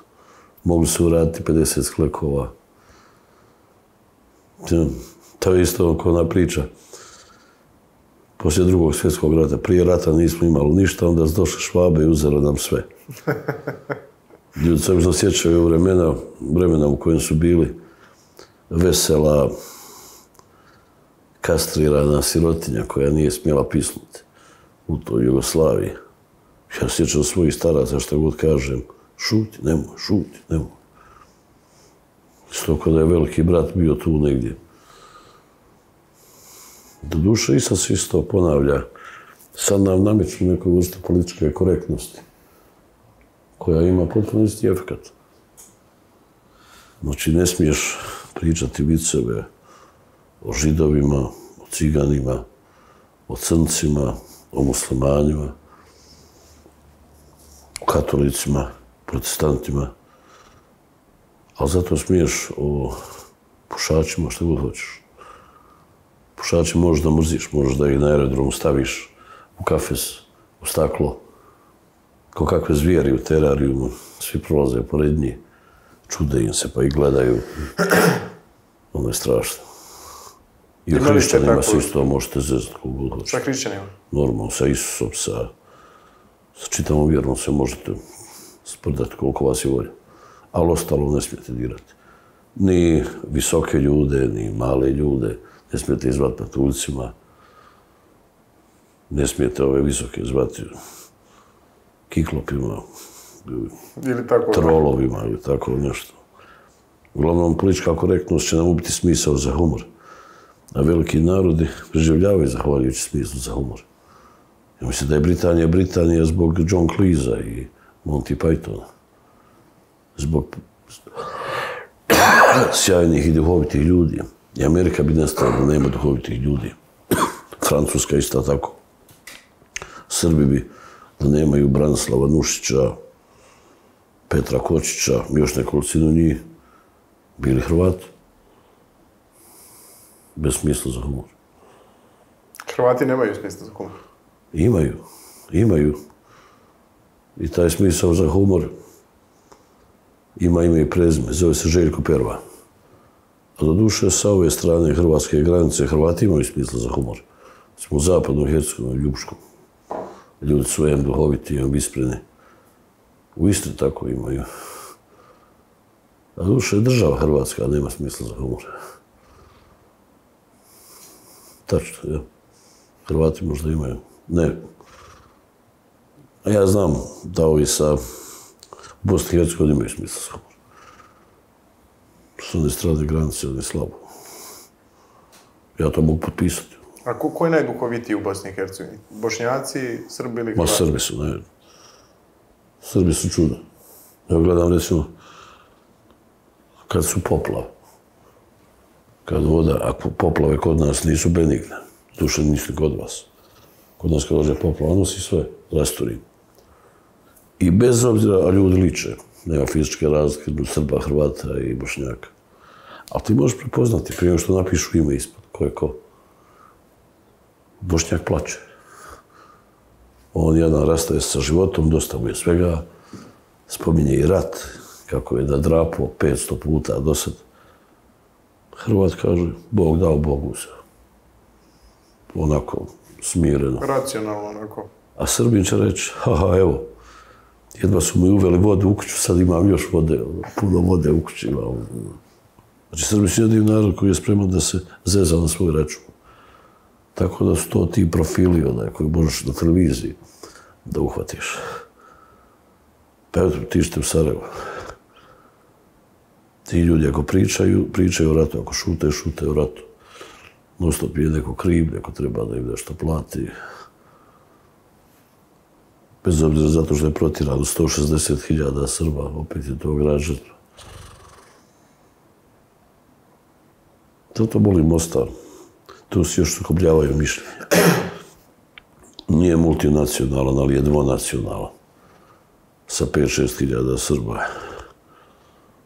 mogli su uraditi 50 sklekova. To je isto oko ona priča. Poslije drugog svjetskog rata, prije rata nismo imali ništa, onda su došli švabe i uzeli nam sve. Ljudi se obično sjećaju vremena, vremena u kojem su bili vesela, kastrirana sirotinja koja nije smjela pisnuti u toj Jugoslaviji. Ja sjećam svojih staraca što god kažem, šuti, nemoj, šuti, nemoj. Isto kada je veliki brat bio tu negdje. Do duše i sad se isto ponavlja. Sad nam nameću neku vrstu političke korektnosti koja ima potpuno isti efekt. Znači, ne smiješ pričati viceve o židovima, o ciganima, o crncima, o muslimanima, katolicima, protestantima, ali zato smiješ o pušačima što god hoćeš. Pušači možeš da mrziš, možeš da ih na aerodromu staviš u kafes, u staklo, ko kakve zvijeri u terariju, svi prolaze pored njih, čude im se pa i gledaju. Ono je strašno. I u hrišćanima se isto možete zezati kogod hoćeš. Sa hrišćanima? Normalno, sa Isusom, sa sa čitavom vjerom se možete sprdati koliko vas je volja. Ali ostalo ne smijete dirati. Ni visoke ljude, ni male ljude. Ne smijete izvati patuljcima. Ne smijete ove visoke zvati kiklopima. Ili tako. Trolovima ili tako nešto. Uglavnom, politička korektnost će nam ubiti smisao za humor. A veliki narodi preživljavaju zahvaljujući smislu za humor. Ja mislim da je Britanija Britanija zbog John Cleese i Monty Pythona. Zbog sjajnih i duhovitih ljudi. I Amerika bi nestala da nema duhovitih ljudi. Francuska isto tako. Srbi bi da nemaju Branislava Nušića, Petra Kočića, još nekolicinu njih, bili Hrvati. Bez smisla za humor. Hrvati nemaju smisla za humor. Imaju, imaju. I taj smisao za humor ima ime i prezime, zove se Željko Perva. A do duše, sa ove strane hrvatske granice, Hrvati imaju smisla za humor. Smo u zapadnom Hercegovini, Ljubškom. Ljudi su em duhoviti, em vispreni. U Istri tako imaju. A duše, država Hrvatska nema smisla za humor. Tačno, ja. Hrvati možda imaju. Ne. A ja znam da ovi sa Bosni i Hercegovini imaju smisla za humor. Su ne strade granice, oni slabo. Ja to mogu potpisati. A ko, ko je najduhovitiji u Bosni i Hercegovini? Bošnjaci, Srbi ili Ma Hrvati? Srbi su, ne. Srbi su čudo. Ja gledam, recimo, kad su poplave. Kad voda, ako poplave kod nas nisu benigne, duše nisu ni kod vas. Kod nas kad dođe poplava, nosi sve, rasturi. I bez obzira, a ljudi liče, nema fizičke razlike između Srba, Hrvata i Bošnjaka. Ali ti možeš prepoznati, prije što napišu ime ispod, ko je ko. Bošnjak plače. On jedan rastaje sa životom, dosta mu je svega, spominje i rat, kako je da drapo 500 puta do sad. Hrvat kaže, Bog dao Bogu se. Onako, smireno. Racionalno, onako. A Srbin će reći, haha, evo, jedva su mi uveli vodu u kuću, sad imam još vode, ono, puno vode u kući imam. Znači, Srbi su jedin narod koji je spreman da se zeza na svoj račun. Tako da su to ti profili onaj, koji možeš na televiziji da uhvatiš. Pa evo, ti ste u Sarajevu. Ti ljudi ako pričaju, pričaju o ratu. Ako šute, šute o ratu. Non stop je neko kriv, neko treba da im nešto plati. Bez obzira zato što je protirano 160.000 Srba, opet je to građan. Zato volim Mostar. Tu se još sukobljavaju mišljenja. Nije multinacionalan, ali je dvonacionalan. Sa 5-6 hiljada Srba.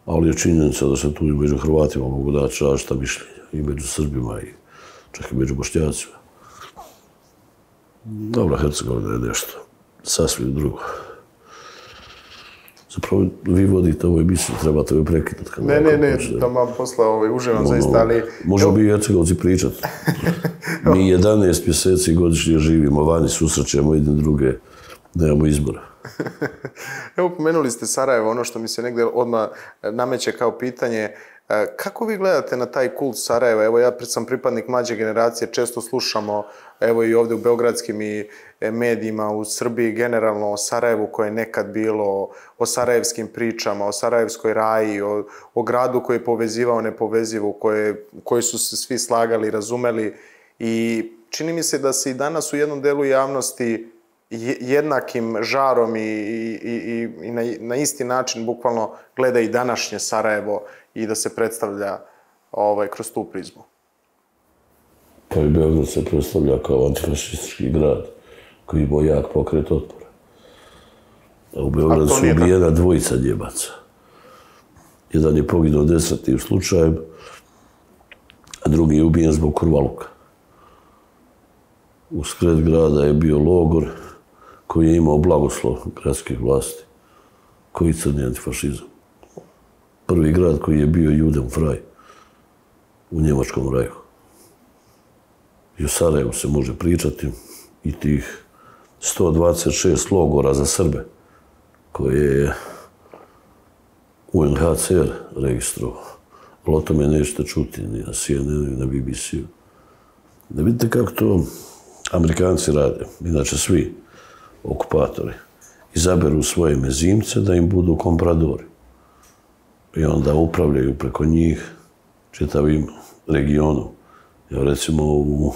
Ali je činjenica da se tu i među Hrvatima mogu daći čašta mišljenja. I među Srbima i čak i među Bošnjacima. Dobra, Hercegovina je nešto. Sasvim drugo. Zapravo, vi vodite ovu emisiju, trebate joj prekinuti. kad Ne, ne, ne, počne. da vam posle ovaj, uživam Ono, zaista, ali... Možemo bi i Hercegovci pričat. Mi 11 mjeseci godišnje živimo vani, susrećemo jedne druge, nemamo izbora. Evo, pomenuli ste Sarajevo, ono što mi se negdje odmah nameće kao pitanje. E, Kako vi gledate na taj kult Sarajeva? Evo, ja sam pripadnik mlađe generacije, često slušamo, evo i ovdje u beogradskim i E, medijima u Srbiji, generalno o Sarajevu koje je nekad bilo, o sarajevskim pričama, o sarajevskoj raji, o, o gradu koji je povezivao nepovezivu, koje, koji su se svi slagali razumeli. I čini mi se da se i danas u jednom delu javnosti jednakim žarom i, i, i, i na, na isti način bukvalno gleda i današnje Sarajevo i da se predstavlja ovaj, kroz tu prizmu. Pa i Beograd se predstavlja kao antifašistički grad koji imao jak pokret otpora. A u Beogradu su ubijena dvojica Njemaca. Jedan je poginuo desretnim slučajem, a drugi je ubijen zbog kurvaluka. U skred grada je bio logor koji je imao blagoslov gradskih vlasti, koji crni antifašizam. Prvi grad koji je bio Judenfraj u Njemačkom raju. I u Sarajevu se može pričati i tih 126 logora za Srbe koje je UNHCR registrovao. Ali o tome nećete čuti ni na CNN, ni na BBC-u. Da vidite kako to Amerikanci rade, inače svi okupatori, izaberu svoje mezimce da im budu kompradori. I onda upravljaju preko njih čitavim regionom. Evo recimo u,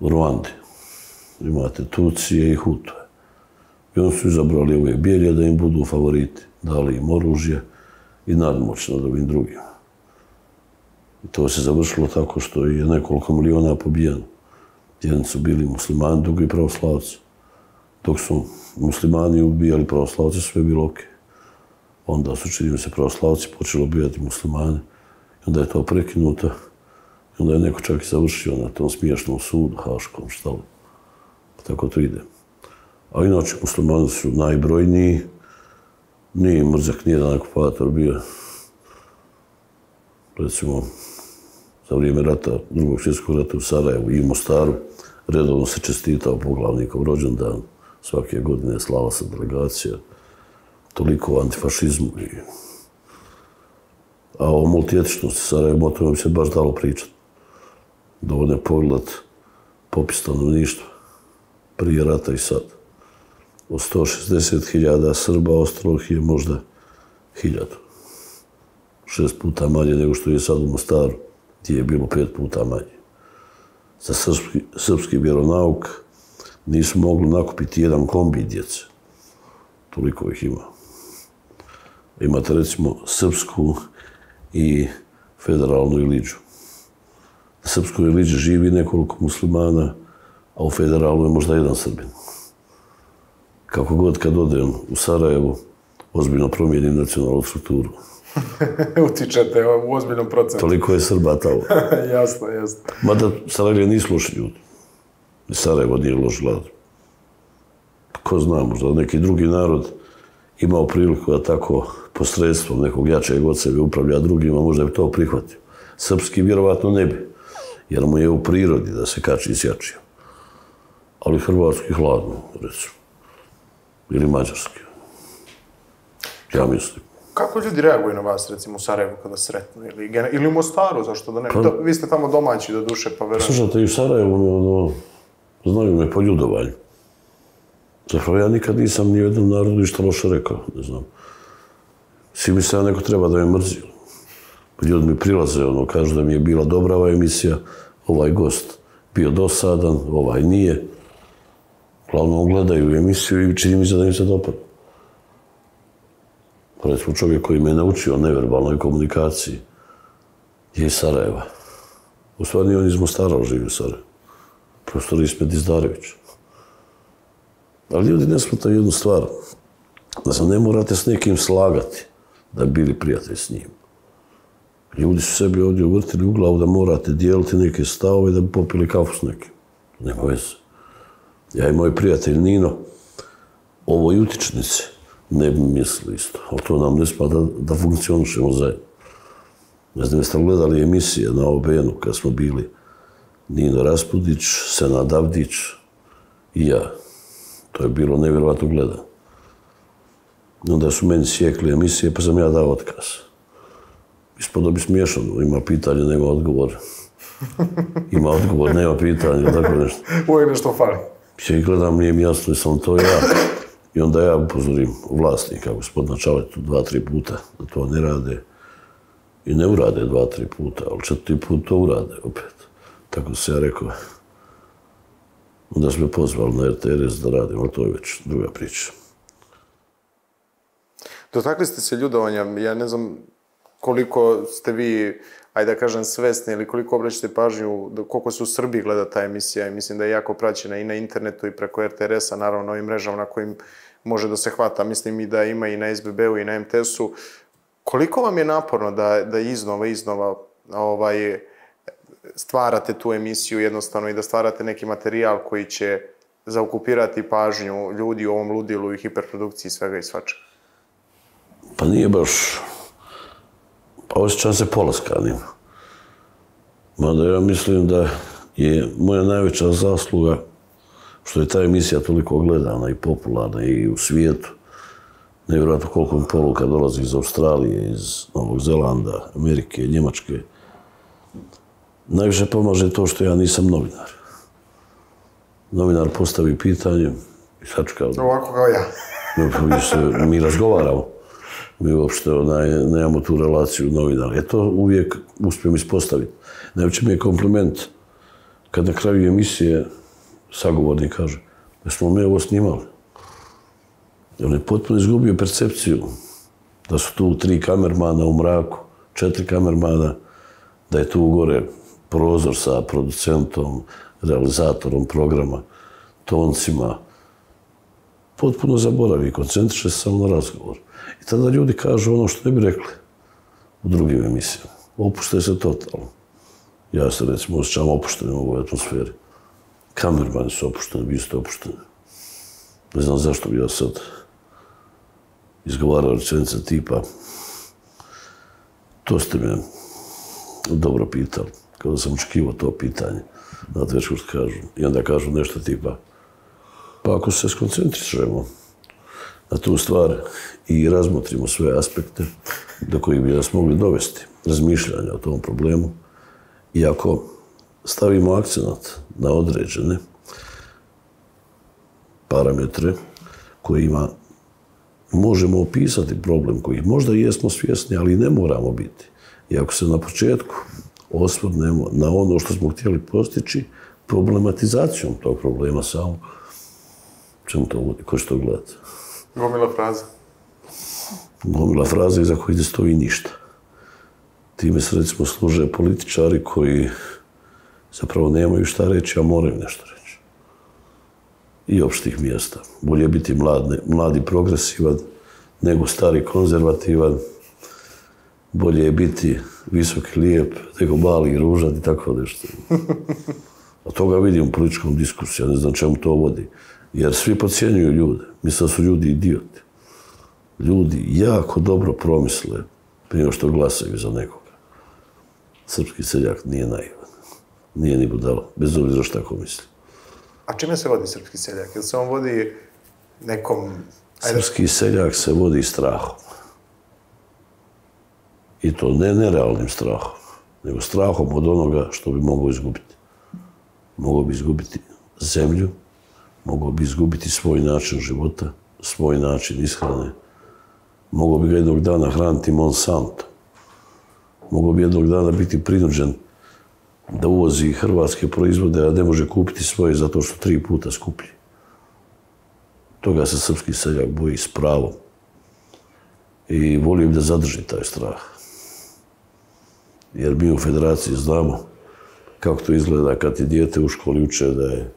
u Ruandi imate Tucije i Hutove. I oni su izabrali uvijek bijelje da im budu favoriti. Dali im oružje i nadmoć nad ovim drugim. I to se završilo tako što je nekoliko miliona pobijeno. Jedni su bili muslimani, drugi pravoslavci. Dok su muslimani ubijali pravoslavci, sve je bilo okej. Onda su, čini se, pravoslavci počeli ubijati muslimane. I onda je to prekinuto. I onda je neko čak i završio na tom smiješnom sudu, Haškom, šta li. Tako to ide. A inače, muslimani su najbrojniji Nije mrzak, nije jedan okupator bio. Recimo, za vrijeme rata, drugog svjetskog rata u Sarajevu i Mostaru, redovno se čestitao poglavnikom rođendan. Svake godine slava se delegacija. Toliko o antifašizmu. I... A o multijetičnosti Sarajevo, o tome bi se baš dalo pričati. Dovoljno je pogledat popis stanovništva prije rata i sad. Od 160.000 Srba ostalo je možda 1000. Šest puta manje nego što je sad u Mostaru, gdje je bilo pet puta manje. Za srpski, srpski vjeronauk nisu mogli nakupiti jedan kombi djece. Toliko ih ima. Imate recimo srpsku i federalnu iliđu. Na srpskoj iliđi živi nekoliko muslimana, a u federalu je možda jedan srbin. Kako god kad odem u Sarajevo, ozbiljno promijenim nacionalnu strukturu. Utičete u ozbiljnom procentu. Toliko je Srba tamo. jasno, jasno. Mada Sarajevo nisu loši ljudi. Sarajevo nije loš glad. Ko zna, možda neki drugi narod imao priliku da tako posredstvom nekog jačeg od sebe upravlja drugima, možda bi to prihvatio. Srpski vjerovatno ne bi, jer mu je u prirodi da se kači i sjačio ali hrvatski hladno, recimo. Ili mađarski. Ja mislim. Kako ljudi reaguju na vas, recimo, u Sarajevu kada sretnu? Ili, ili u Mostaru, zašto da ne? Pa, Do, vi ste tamo domaći do duše, pa verujem. Slušajte, i u Sarajevu, ono, znaju me po ljudovanju. Zapravo, ja nikad nisam ni jednom narodu išta loše rekao, ne znam. Svi mi se neko treba da me mrzi. Ljudi mi prilaze, ono, kažu da mi je bila dobra ova emisija, ovaj gost bio dosadan, ovaj nije glavno gledaju emisiju i čini mi se da im se dopada. Recimo čovjek koji me naučio neverbalnoj komunikaciji je iz Sarajeva. U stvari on iz Mostara živi u Sarajevu. Profesor Ismet Izdarević. Ali ljudi ne smutaju jednu stvar. Da se ne morate s nekim slagati da bi bili prijatelji s njim. Ljudi su sebi ovdje uvrtili u glavu da morate dijeliti neke stavove da bi popili kafu s nekim. Nema veze ja i moj prijatelj Nino, ovo i utičnice, ne bi mislili isto. Ali to nam ne spada da, funkcionišemo zajedno. Ne znam, jeste gledali emisije na OBN-u kad smo bili Nino Raspudić, Sena Davdić i ja. To je bilo nevjerovatno gledan. Onda su meni sjekli emisije, pa sam ja dao otkaz. Ispodo bi smiješano, ima pitanje, nema odgovor. Ima odgovor, nema pitanja, tako nešto. Uvijek nešto fali. Ja gledam, nije mi jasno, sam to ja. I onda ja upozorim vlasnika, gospodina Čaletu, dva, tri puta da to ne rade. I ne urade dva, tri puta, ali četiri put to urade opet. Tako se ja rekao. Onda smo pozvali na RTRS da radimo, ali to je već druga priča. Dotakli ste se ljudovanja, ja ne znam koliko ste vi ajde da kažem, svesni ili koliko obraćate pažnju, koliko se u Srbiji gleda ta emisija i mislim da je jako praćena i na internetu i preko RTRS-a, naravno, ovim mrežama na kojim može da se hvata. Mislim i da ima i na SBB-u i na MTS-u. Koliko vam je naporno da, da iznova, iznova ovaj, stvarate tu emisiju jednostavno i da stvarate neki materijal koji će zaokupirati pažnju ljudi u ovom ludilu i hiperprodukciji svega i svačega? Pa nije baš osjećam se polaskanim. Mada ja mislim da je moja najveća zasluga što je ta emisija toliko gledana i popularna i u svijetu. Nevjerojatno koliko mi poluka dolazi iz Australije, iz Novog Zelanda, Amerike, Njemačke. Najviše pomaže to što ja nisam novinar. Novinar postavi pitanje i sačka. Ovako kao ja. Mi, se, mi razgovaramo mi uopšte onaj, nemamo tu relaciju novinara. Je to uvijek uspijem ispostaviti. Najveći mi je kompliment kad na kraju emisije sagovornik kaže da smo mi ovo snimali. On je potpuno izgubio percepciju da su tu tri kamermana u mraku, četiri kamermana, da je tu gore prozor sa producentom, realizatorom programa, toncima. Potpuno zaboravi, koncentriše se samo na razgovor. I tada ljudi kažu ono što ne bi rekli u drugim emisijama. Opušte se totalno. Ja se recimo osjećam opušteni u ovoj atmosferi. Kamermani su opušteni, vi ste opušteni. Ne znam zašto bi ja sad izgovarao rečenice tipa to ste me dobro pitali, kao da sam očekivao to pitanje. Znate već što kažu. I onda kažu nešto tipa pa ako se skoncentrišemo na tu stvar i razmotrimo sve aspekte do kojih bi nas mogli dovesti razmišljanja o tom problemu i ako stavimo akcenat na određene parametre kojima možemo opisati problem koji možda jesmo svjesni, ali ne moramo biti. I ako se na početku osvrnemo na ono što smo htjeli postići, problematizacijom tog problema samo, čemu to vodi, ko će to gledati? Gomila fraza. Gomila fraza iza koji ne stoji ništa. Time se recimo služe političari koji zapravo nemaju šta reći, a moraju nešto reći. I opštih mjesta. Bolje biti mlad, mladi progresivan nego stari konzervativan. Bolje je biti visok i lijep nego mali i ružan i tako nešto. A toga vidim u političkom diskusiju, ja ne znam čemu to vodi. Jer svi pocijenjuju ljude. Misle da su ljudi idioti. Ljudi jako dobro promisle prije što glasaju za nekoga. Srpski seljak nije naivan. Nije ni budalo, bez obzira što tako misli. A čime se vodi srpski seljak? Ili se on vodi nekom... Ajde. Srpski seljak se vodi strahom. I to ne nerealnim strahom, nego strahom od onoga što bi mogao izgubiti. Mogao bi izgubiti zemlju, mogao bi izgubiti svoj način života, svoj način ishrane. Mogao bi ga jednog dana hraniti Monsanto. Mogao bi jednog dana biti prinuđen da uvozi hrvatske proizvode, a ne može kupiti svoje zato što tri puta skuplji. Toga se srpski seljak boji s pravom. I volim da zadrži taj strah. Jer mi u federaciji znamo kako to izgleda kad ti dijete u školi uče da je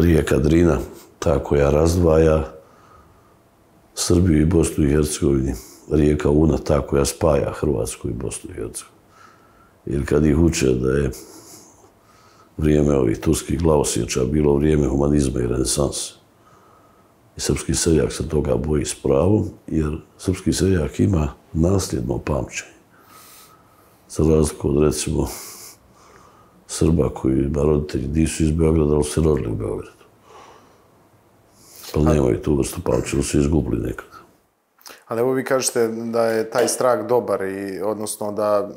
rijeka Drina, ta koja razdvaja Srbiju i Bosnu i Hercegovini, rijeka Una, ta koja spaja Hrvatsku i Bosnu i Hercegovini. Jer kad ih uče da je vrijeme ovih turskih glavosjeća bilo vrijeme humanizma i renesanse. I srpski seljak se toga boji s pravom, jer srpski seljak ima nasljedno pamćenje. Za razliku od, recimo, Srba koji ima roditelji nisu iz Beograda, ali se rodili u Beogradu. Pa nemaju tu vrstu pamćenja, su izgubili nekad. Ali evo vi kažete da je taj strah dobar i odnosno da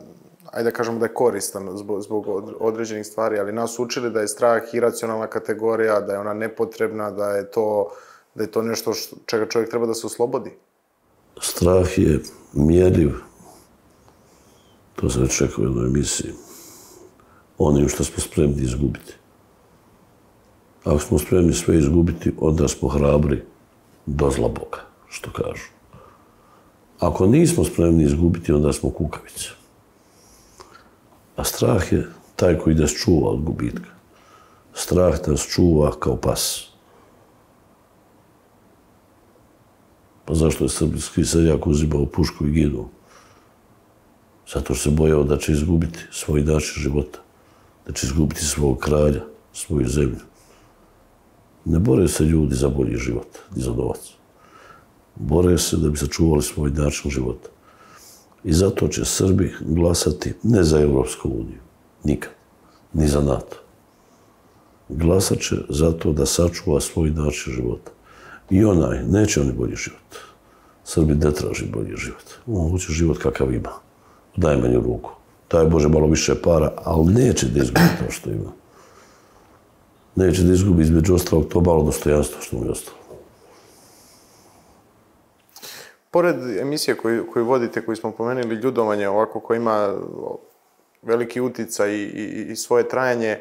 ajde da kažemo da je koristan zbog, zbog određenih stvari, ali nas učili da je strah iracionalna kategorija, da je ona nepotrebna, da je to, da je to nešto što, čega čovjek treba da se oslobodi. Strah je mjerljiv. To se već čekao u jednoj emisiji. Onim što smo spremni izgubiti. Ako smo spremni sve izgubiti, onda smo hrabri do zla Boga, što kažu. Ako nismo spremni izgubiti, onda smo kukavice. A strah je taj koji nas čuva od gubitka. Strah nas čuva kao pas. Pa zašto je srpski seljak uzimao pušku i ginuo? Zato što se bojao da će izgubiti svoj način života. Da će izgubiti svog kralja, svoju zemlju. Ne bore se ljudi za bolji život, ni za novac. Bore se da bi sačuvali svoj način života. I zato će Srbi glasati ne za Evropsku uniju, nikad, ni za NATO. Glasat će zato da sačuva svoj način života. I onaj, neće oni bolji život. Srbi ne traži bolji život. On hoće život kakav ima. Daj meni ruku. Daj Bože malo više para, ali neće da izgubi to što ima. Neće da izgubi između ostalog to malo dostojanstvo što mu je ostalo. pored emisije koju, koju vodite, koju smo pomenuli, ljudovanje, ovako, koji ima veliki utica i, i, i svoje trajanje,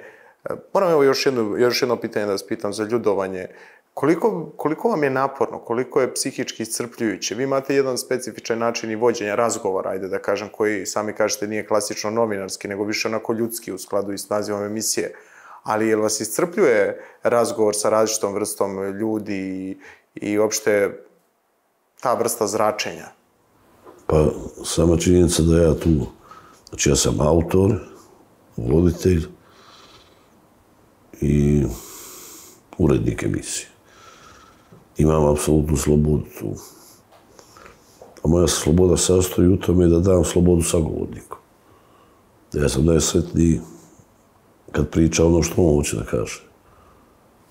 moram evo još jedno, još jedno pitanje da vas pitam za ljudovanje. Koliko, koliko vam je naporno, koliko je psihički iscrpljujuće? Vi imate jedan specifičan način i vođenja razgovora, ajde da kažem, koji sami kažete nije klasično novinarski, nego više onako ljudski u skladu i s nazivom emisije. Ali je vas iscrpljuje razgovor sa različitom vrstom ljudi i, i uopšte ta vrsta zračenja? Pa, sama činjenica da ja tu, znači ja sam autor, voditelj i urednik emisije imam apsolutnu slobodu tu. A moja sloboda sastoji u tome da dam slobodu sagovorniku. Da ja sam najsretniji kad priča ono što on hoće da kaže.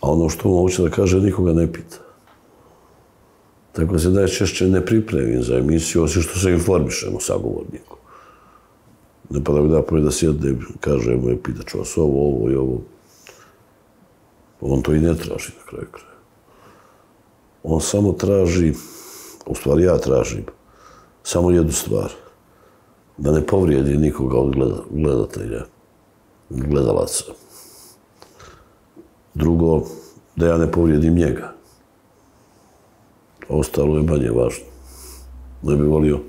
A ono što on hoće da kaže nikoga ne pita. Tako se najčešće ne pripremim za emisiju, osim što se informišemo sagovorniku. Ne pa da mi da da sjedne i kaže, je pitaću vas ovo, ovo i ovo. On to i ne traži na kraju kraja. On samo traži, u stvari ja tražim, samo jednu stvar. Da ne povrijedi nikoga od gledatelja, gledalaca. Drugo, da ja ne povrijedim njega. Ostalo je manje važno. Ne bi volio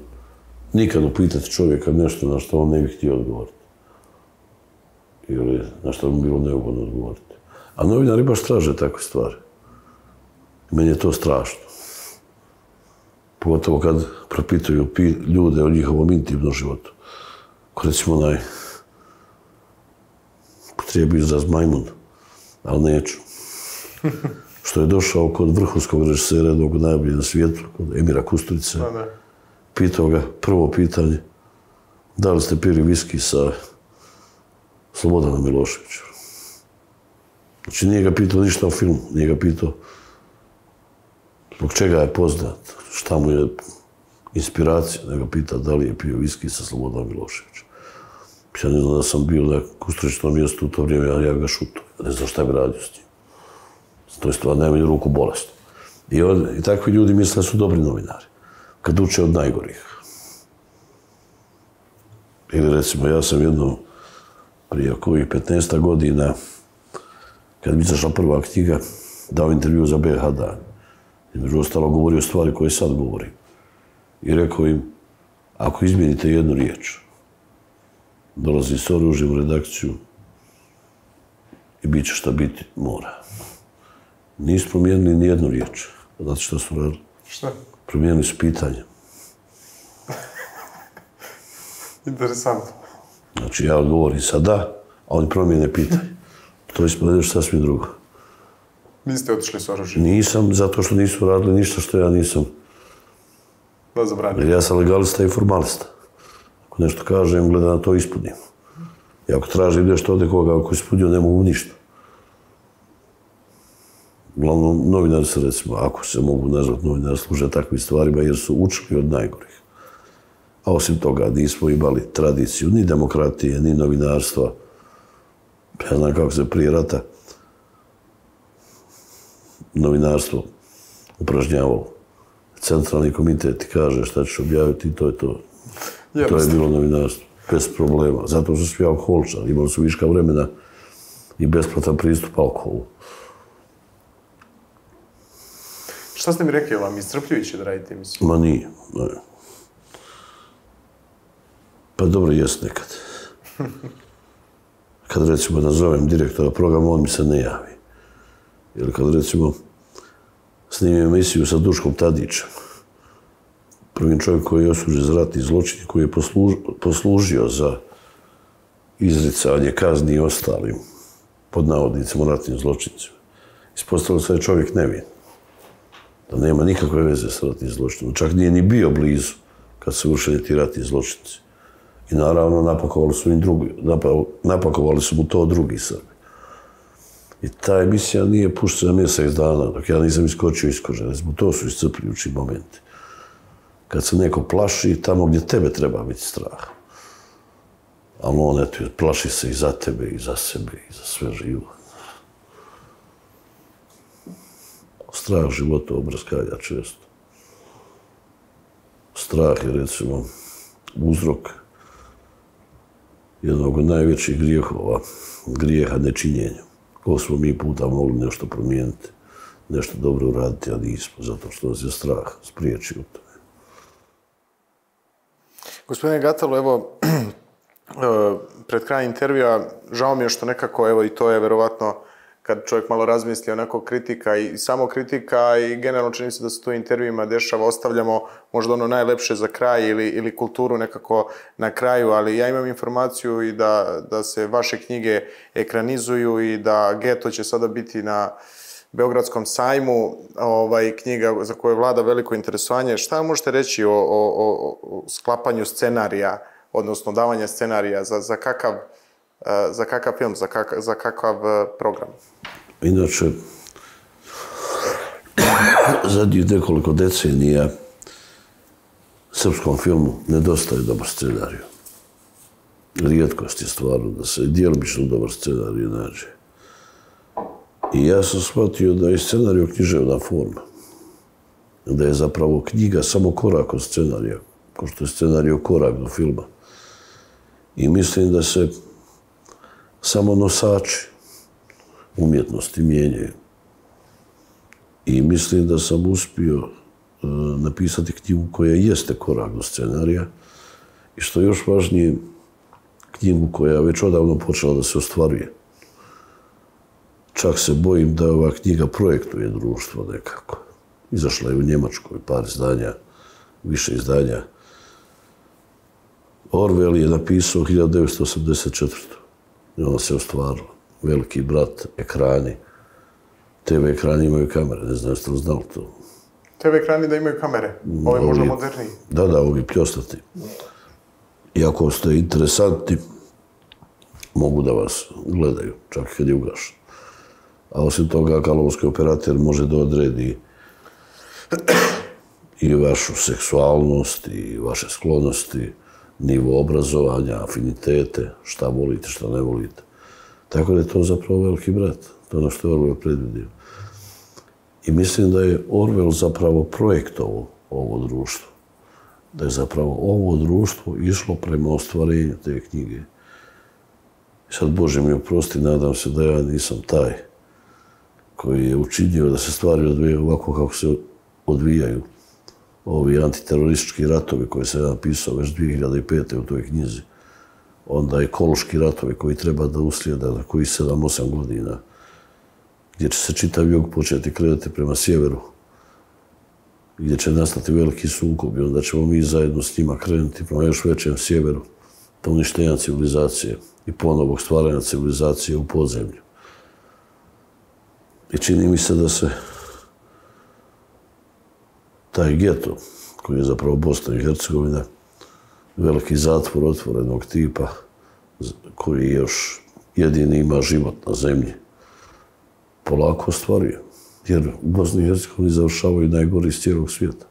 nikad upitati čovjeka nešto na što on ne bi htio odgovoriti. Ili na što bi bilo neugodno odgovoriti. A novinari baš traže takve stvari. Meni je to strašno. Pogotovo kad propituju ljude o njihovom intimnom životu. Ko recimo naj... Potrebi izraz majmun, ali neću. Što je došao kod vrhunskog režisera jednog najbolje na svijetu, kod Emira Kusturice. Pitao ga, prvo pitanje, da li ste pili viski sa Slobodanom Miloševićem? Znači nije ga pitao ništa o filmu, nije ga pitao zbog čega je poznat, šta mu je inspiracija, da ga pita da li je pio viski sa Slobodan Miloševićem. Ja ne znam da sam bio na kustričnom mjestu u to vrijeme, ja, ja ga šuto. Ja ne znam šta bi radio s njim. To je stvar najmanju ruku bolest. I, od, I takvi ljudi misle da su dobri novinari. Kad uče od najgorih. Ili recimo, ja sam jednom prije kojih 15 godina, kad mi zašla prva knjiga, dao intervju za BH dan. I među ostalo govorio stvari koje sad govorim. I rekao im, ako izmijenite jednu riječ, dolazi s oružjem u redakciju i bit će šta biti mora. Nisu promijenili ni jednu riječ. Znate što su radili? Šta? Promijenili su pitanje. Interesantno. Znači, ja odgovorim sa da, a oni promijene pitanje. To je spodeš sasvim drugo. Niste otišli s oružjem? Nisam, zato što nisu radili ništa što ja nisam. Da zabranim. Jer ja sam legalista i formalista. Ako nešto kažem, gleda na to ispunim. I ako tražim nešto od nekoga, ako ispunio, ne mogu ništa. Uglavnom, novinari se, recimo, ako se mogu nazvati novinari, služe takvim stvarima, jer su učili od najgorih. A osim toga, nismo imali tradiciju ni demokratije, ni novinarstva. Ja znam kako se prije rata novinarstvo upražnjavalo. Centralni komitet ti kaže šta ćeš objaviti i to je to. To je bilo novinarstvo. Bez problema. Zato su svi alkoholčari. Imali su viška vremena i besplatan pristup alkoholu. Šta ste mi rekli, vam iscrpljujuće da radite emisiju? Ma nije. Ne. Pa dobro, jes nekad. Kad recimo nazovem direktora programa, on mi se ne javi. Ili kad recimo snimim emisiju sa Duškom Tadićem, prvim čovjek koji je osuđen za ratni zločin, koji je poslužio, poslužio za izricanje kazni i ostalim pod navodnicima ratnim zločincima. Ispostavilo se da je čovjek nevin. Da nema nikakve veze s ratnim zločinom. Čak nije ni bio blizu kad su ušli ti ratni zločinci. I naravno napakovali su, im drugi, napakovali su mu to drugi Srbi. I ta emisija nije puštena mjesec dana, dok ja nisam iskočio iz kože. Recimo, to su iscrpljujući momenti. Kad se neko plaši tamo gdje tebe treba biti strah. Ali on, eto, plaši se i za tebe, i za sebe, i za sve živo. Strah života obrazkalja često. Strah je, recimo, uzrok jednog od najvećih grijehova, grijeha nečinjenja ko smo mi puta mogli nešto promijeniti, nešto dobro uraditi, a nismo, zato što nas je strah spriječio u tome. Gospodine Gatalo, evo, eh, pred krajem intervjua, žao mi je što nekako, evo i to je verovatno kad čovjek malo razmisli onako kritika i samo kritika i generalno čini se da se to intervjuima dešava, ostavljamo možda ono najlepše za kraj ili, ili kulturu nekako na kraju, ali ja imam informaciju i da, da se vaše knjige ekranizuju i da Geto će sada biti na Beogradskom sajmu, ovaj, knjiga za koju vlada veliko interesovanje. Šta možete reći o, o, o, o sklapanju scenarija, odnosno davanja scenarija za, za, kakav, Eh, za kakav film, za, kak, za kakav eh, program? Inače, zadnjih nekoliko decenija srpskom filmu nedostaje dobar scenarij. Rijetkost je stvarno da se dijelomično dobar scenarij nađe. I ja sam shvatio da je scenarij književna forma. Da je zapravo knjiga samo korak od scenarija, ko što je scenarij korak do filma. I mislim da se samo nosači umjetnosti mijenjaju. I mislim da sam uspio e, napisati knjigu koja jeste korak do scenarija i što je još važnije, knjigu koja već odavno počela da se ostvaruje. Čak se bojim da ova knjiga projektuje društvo nekako. Izašla je u Njemačkoj par izdanja, više izdanja. Orwell je napisao 1984. I ona se ostvarila. Veliki brat, ekrani. TV ekrani imaju kamere, ne znam jeste li znali to. TV ekrani da imaju kamere, ovo je možda moderniji. Da, da, ovi pljostati. Iako ste interesantni, mogu da vas gledaju, čak kad je ugašen. A osim toga, kalovski operator može da odredi i vašu seksualnost i vaše sklonosti, nivo obrazovanja, afinitete, šta volite, šta ne volite. Tako da je to zapravo veliki brat. To je ono što je Orwell predvidio. I mislim da je Orwell zapravo projektovo ovo društvo. Da je zapravo ovo društvo išlo prema ostvarenju te knjige. I sad, Bože mi oprosti, nadam se da ja nisam taj koji je učinio da se stvari odvijaju ovako kako se odvijaju ovi antiteroristički ratovi koje sam ja napisao već 2005. u toj knjizi. Onda ekološki ratovi koji treba da uslijede na koji 7-8 godina gdje će se čitav jug početi kredati prema sjeveru, gdje će nastati veliki sukob i onda ćemo mi zajedno s njima krenuti prema još većem sjeveru, to uništenja civilizacije i ponovog stvaranja civilizacije u podzemlju. I čini mi se da se taj geto, koji je zapravo Bosna i Hercegovina, veliki zatvor otvorenog tipa, koji još jedini ima život na zemlji, polako ostvario. Jer u Bosni i Hercegovini završavaju najgori iz cijelog svijeta.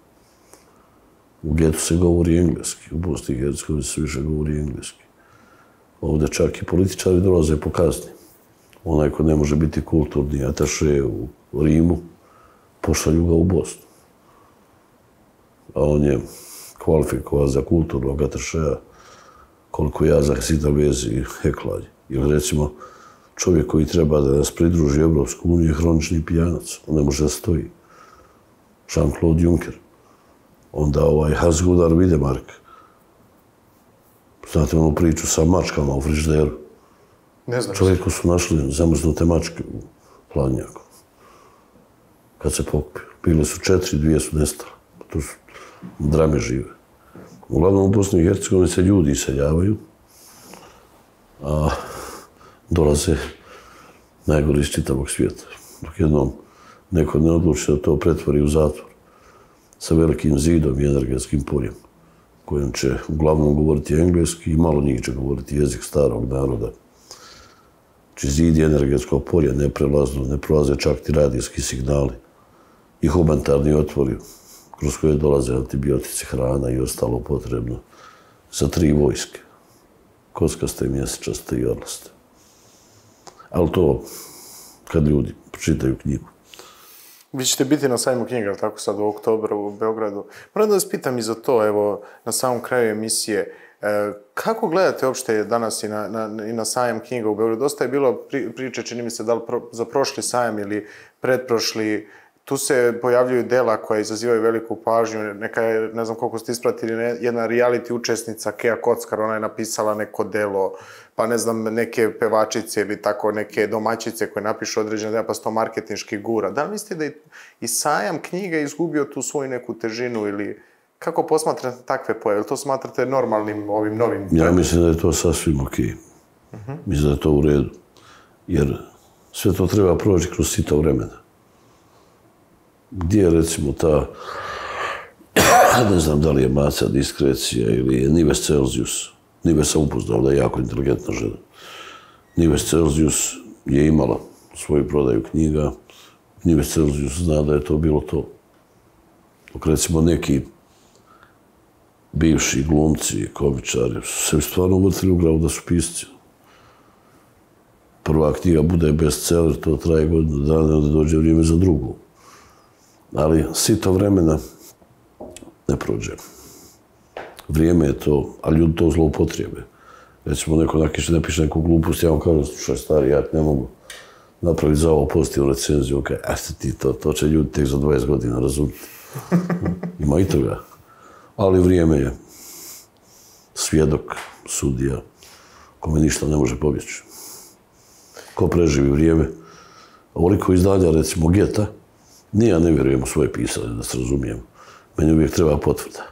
U getu se govori engleski, u Bosni i Hercegovini se više govori engleski. Ovdje čak i političari dolaze po kazni. Onaj ko ne može biti kulturni ataše u Rimu, pošalju ga u Bosnu. On je kvalifikovan za kulturnog atašeja koliko ja za Sita Vezi i Heklanje. Ili recimo, čovjek koji treba da nas pridruži Evropsku uniju je hronični pijanac. On ne može da stoji. Jean-Claude Juncker. Onda ovaj Hasgudar Videmark. Znate onu priču sa mačkama u frižderu. Ne znam. Čovjeku su našli zamrznute mačke u planjaku. Kad se pokupio. Bile su četiri, dvije su nestale. To su drame žive. Uglavnom u Bosni i Hercegovini se ljudi iseljavaju. A dolaze najgori iz čitavog svijeta. Dok jednom neko ne odluči da to pretvori u zatvor sa velikim zidom i energetskim poljem kojim će uglavnom govoriti engleski i malo njih će govoriti jezik starog naroda. Či zid i energetsko polje ne prelazno, ne prolaze čak ti radijski signali i humanitarni otvori kroz koje dolaze antibiotici, hrana i ostalo potrebno za tri vojske. Koskaste, mjesečaste i orlaste. Ali to kad ljudi čitaju knjigu. Vi ćete biti na sajmu knjiga, tako sad u oktobru u Beogradu. Moram da vas pitam i za to, evo, na samom kraju emisije. E, kako gledate uopšte danas i na, na, i na sajam knjiga u Beogradu? Dosta je bilo pri, priče, čini mi se, da li pro, za prošli sajam ili predprošli, tu se pojavljuju dela koja izazivaju veliku pažnju. Neka je, ne znam koliko ste ispratili, ne, jedna reality učesnica, Kea Kockar, ona je napisala neko delo, pa ne znam, neke pevačice ili tako neke domaćice koje napišu određene dela, pa sto marketinški gura. Da li mislite da je i sajam knjiga izgubio tu svoju neku težinu ili kako posmatrate takve pojave? To smatrate normalnim ovim novim? Ja mislim da je to sasvim okej. Okay. Uh -huh. Mislim da je to u redu. Jer sve to treba proći kroz sito vremena gdje je recimo ta, ne znam da li je Maca diskrecija ili je Nives Celsius. Nives sam upoznao da je jako inteligentna žena. Nives Celsius je imala svoju prodaju knjiga. Nives Celsius zna da je to bilo to. Dok recimo neki bivši glumci, komičari, su se stvarno uvrtili u glavu da su pisci. Prva knjiga bude bestseller, to traje godinu dana, onda dođe vrijeme za drugu. Ali sito vremena ne prođe. Vrijeme je to, a ljudi to zloupotrijebe. Recimo, neko nakiše, ne piše neku glupost, ja vam kažem, slušaj, stari, ja ne mogu napraviti za ovo pozitivnu recenziju, ok, a ti to, to će ljudi tek za 20 godina razumjeti. Ima i toga ali vrijeme je svjedok, sudija, kome ništa ne može pobjeći. Ko preživi vrijeme, ovoliko izdanja, recimo Geta, nije ja ne vjerujem u svoje pisanje, da se razumijem. Meni uvijek treba potvrda.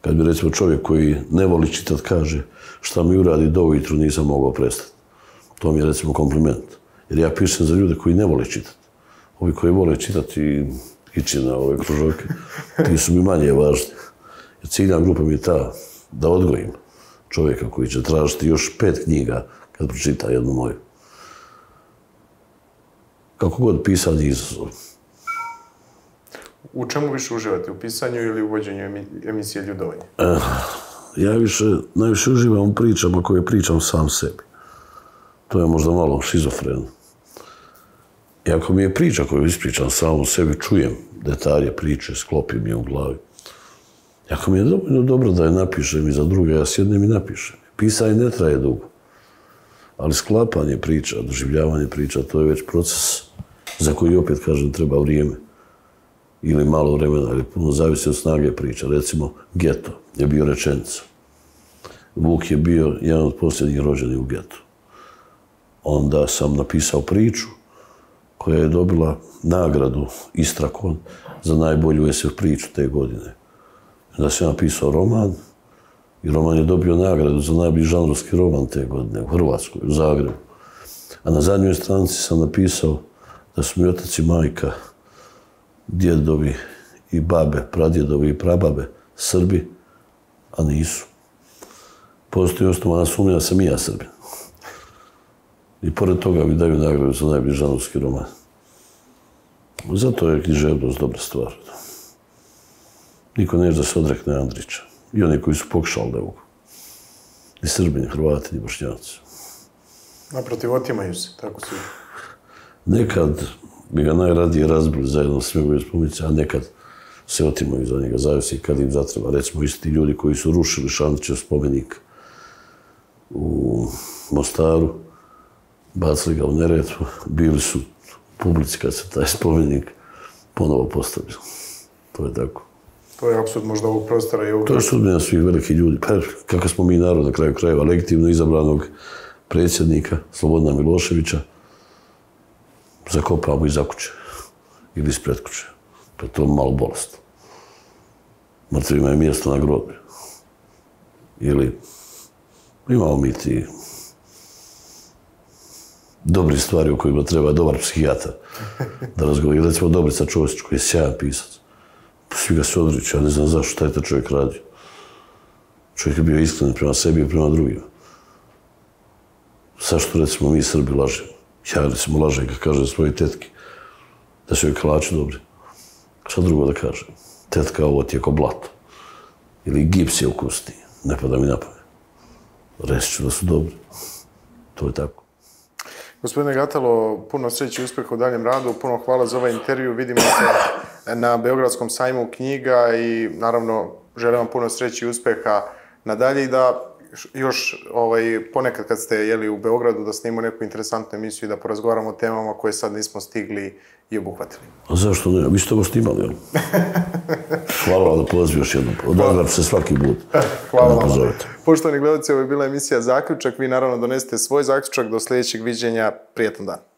Kad bi recimo čovjek koji ne voli čitat kaže šta mi uradi do ujutru nisam mogao prestati. To mi je recimo kompliment. Jer ja pišem za ljude koji ne vole čitati. Ovi koji vole čitati ići na ove kružoke, ti su mi manje važni. Jer ciljna grupa mi je ta da odgojim čovjeka koji će tražiti još pet knjiga kad pročita jednu moju. Kako god pisanje izazov. U čemu više uživate? U pisanju ili u vođenju emisije Ljudovanja? Eh, ja više, najviše uživam u pričama koje pričam sam sebi. To je možda malo šizofreno. I ako mi je priča koju ispričam sam u sebi, čujem detalje priče, sklopim je u glavi. Ako mi je dovoljno dobro da je napišem i za druge, ja sjednem i napišem. Pisanje ne traje dugo. Ali sklapanje priča, doživljavanje priča, to je već proces za koji opet, kažem, treba vrijeme. Ili malo vremena, ali puno zavisi od snage priča. Recimo, geto je bio rečenica. Vuk je bio jedan od posljednjih rođenih u getu. Onda sam napisao priču koja je dobila nagradu Istrakon za najbolju SF priču te godine da sam napisao roman i roman je dobio nagradu za najbolji žanrovski roman te godine u Hrvatskoj, u Zagrebu. A na zadnjoj stranici sam napisao da su mi otac i majka, djedovi i babe, pradjedovi i prababe, Srbi, a nisu. Postoji osnovana sumnja da sam i ja Srbin. I pored toga mi daju nagradu za najbolji žanrovski roman. Zato je književnost dobra stvar niko neće da se odrekne Andrića. I oni koji su pokušali da mogu. Ni Srbini, Hrvati, ni Bošnjaci. Naprotiv, otimaju se, tako su. Nekad bi ga najradije razbili zajedno s njegove spomice, a nekad se otimaju za njega, zavisi kad im zatreba. Recimo, isti ljudi koji su rušili Šandićev spomenik u Mostaru, bacili ga u Neretvu, bili su u publici kad se taj spomenik ponovo postavio. To je tako. To je apsurd možda ovog prostora i ovog... To je sudbina svih velikih ljudi. Pa, kako smo mi narod na kraju krajeva, legitimno izabranog predsjednika Slobodna Miloševića, zakopamo iza kuće ili ispred kuće. Pa to je malo bolest. Mrtvima je mjesto na grobi. Ili imamo mi ti dobri stvari u kojima treba dobar psihijatar da razgovori. Recimo Dobrica Čovjeć koji je sjajan pisac pa svi ga se odriču, ja ne znam zašto taj taj čovjek radi. Čovjek je bio iskren prema sebi i prema drugima. Zašto recimo mi Srbi lažemo? Ja recimo lažem kad kažem svoje tetke da su joj kalači dobri. Šta drugo da kažem? Tetka ovo ti je ko blato. Ili gips je ukusni. Ne pada mi napave. Reći ću da su dobri. To je tako. Gospodine Gatalo, puno sreće i uspjeha u daljem radu, puno hvala za ovaj intervju. Vidimo se na Beogradskom sajmu knjiga i naravno želim vam puno sreće i uspjeha nadalje i da još ovaj, ponekad kad ste jeli u Beogradu da snimamo neku interesantnu emisiju i da porazgovaramo o temama koje sad nismo stigli i obuhvatili. A zašto ne? Vi ste ovo snimali, jel? Hvala vam da poziv još jednom. Odavljam se svaki put. Hvala vam. Poštovani gledalci, ovo je bila emisija Zaključak. Vi naravno donesete svoj zaključak do sljedećeg viđenja. Prijetan dan.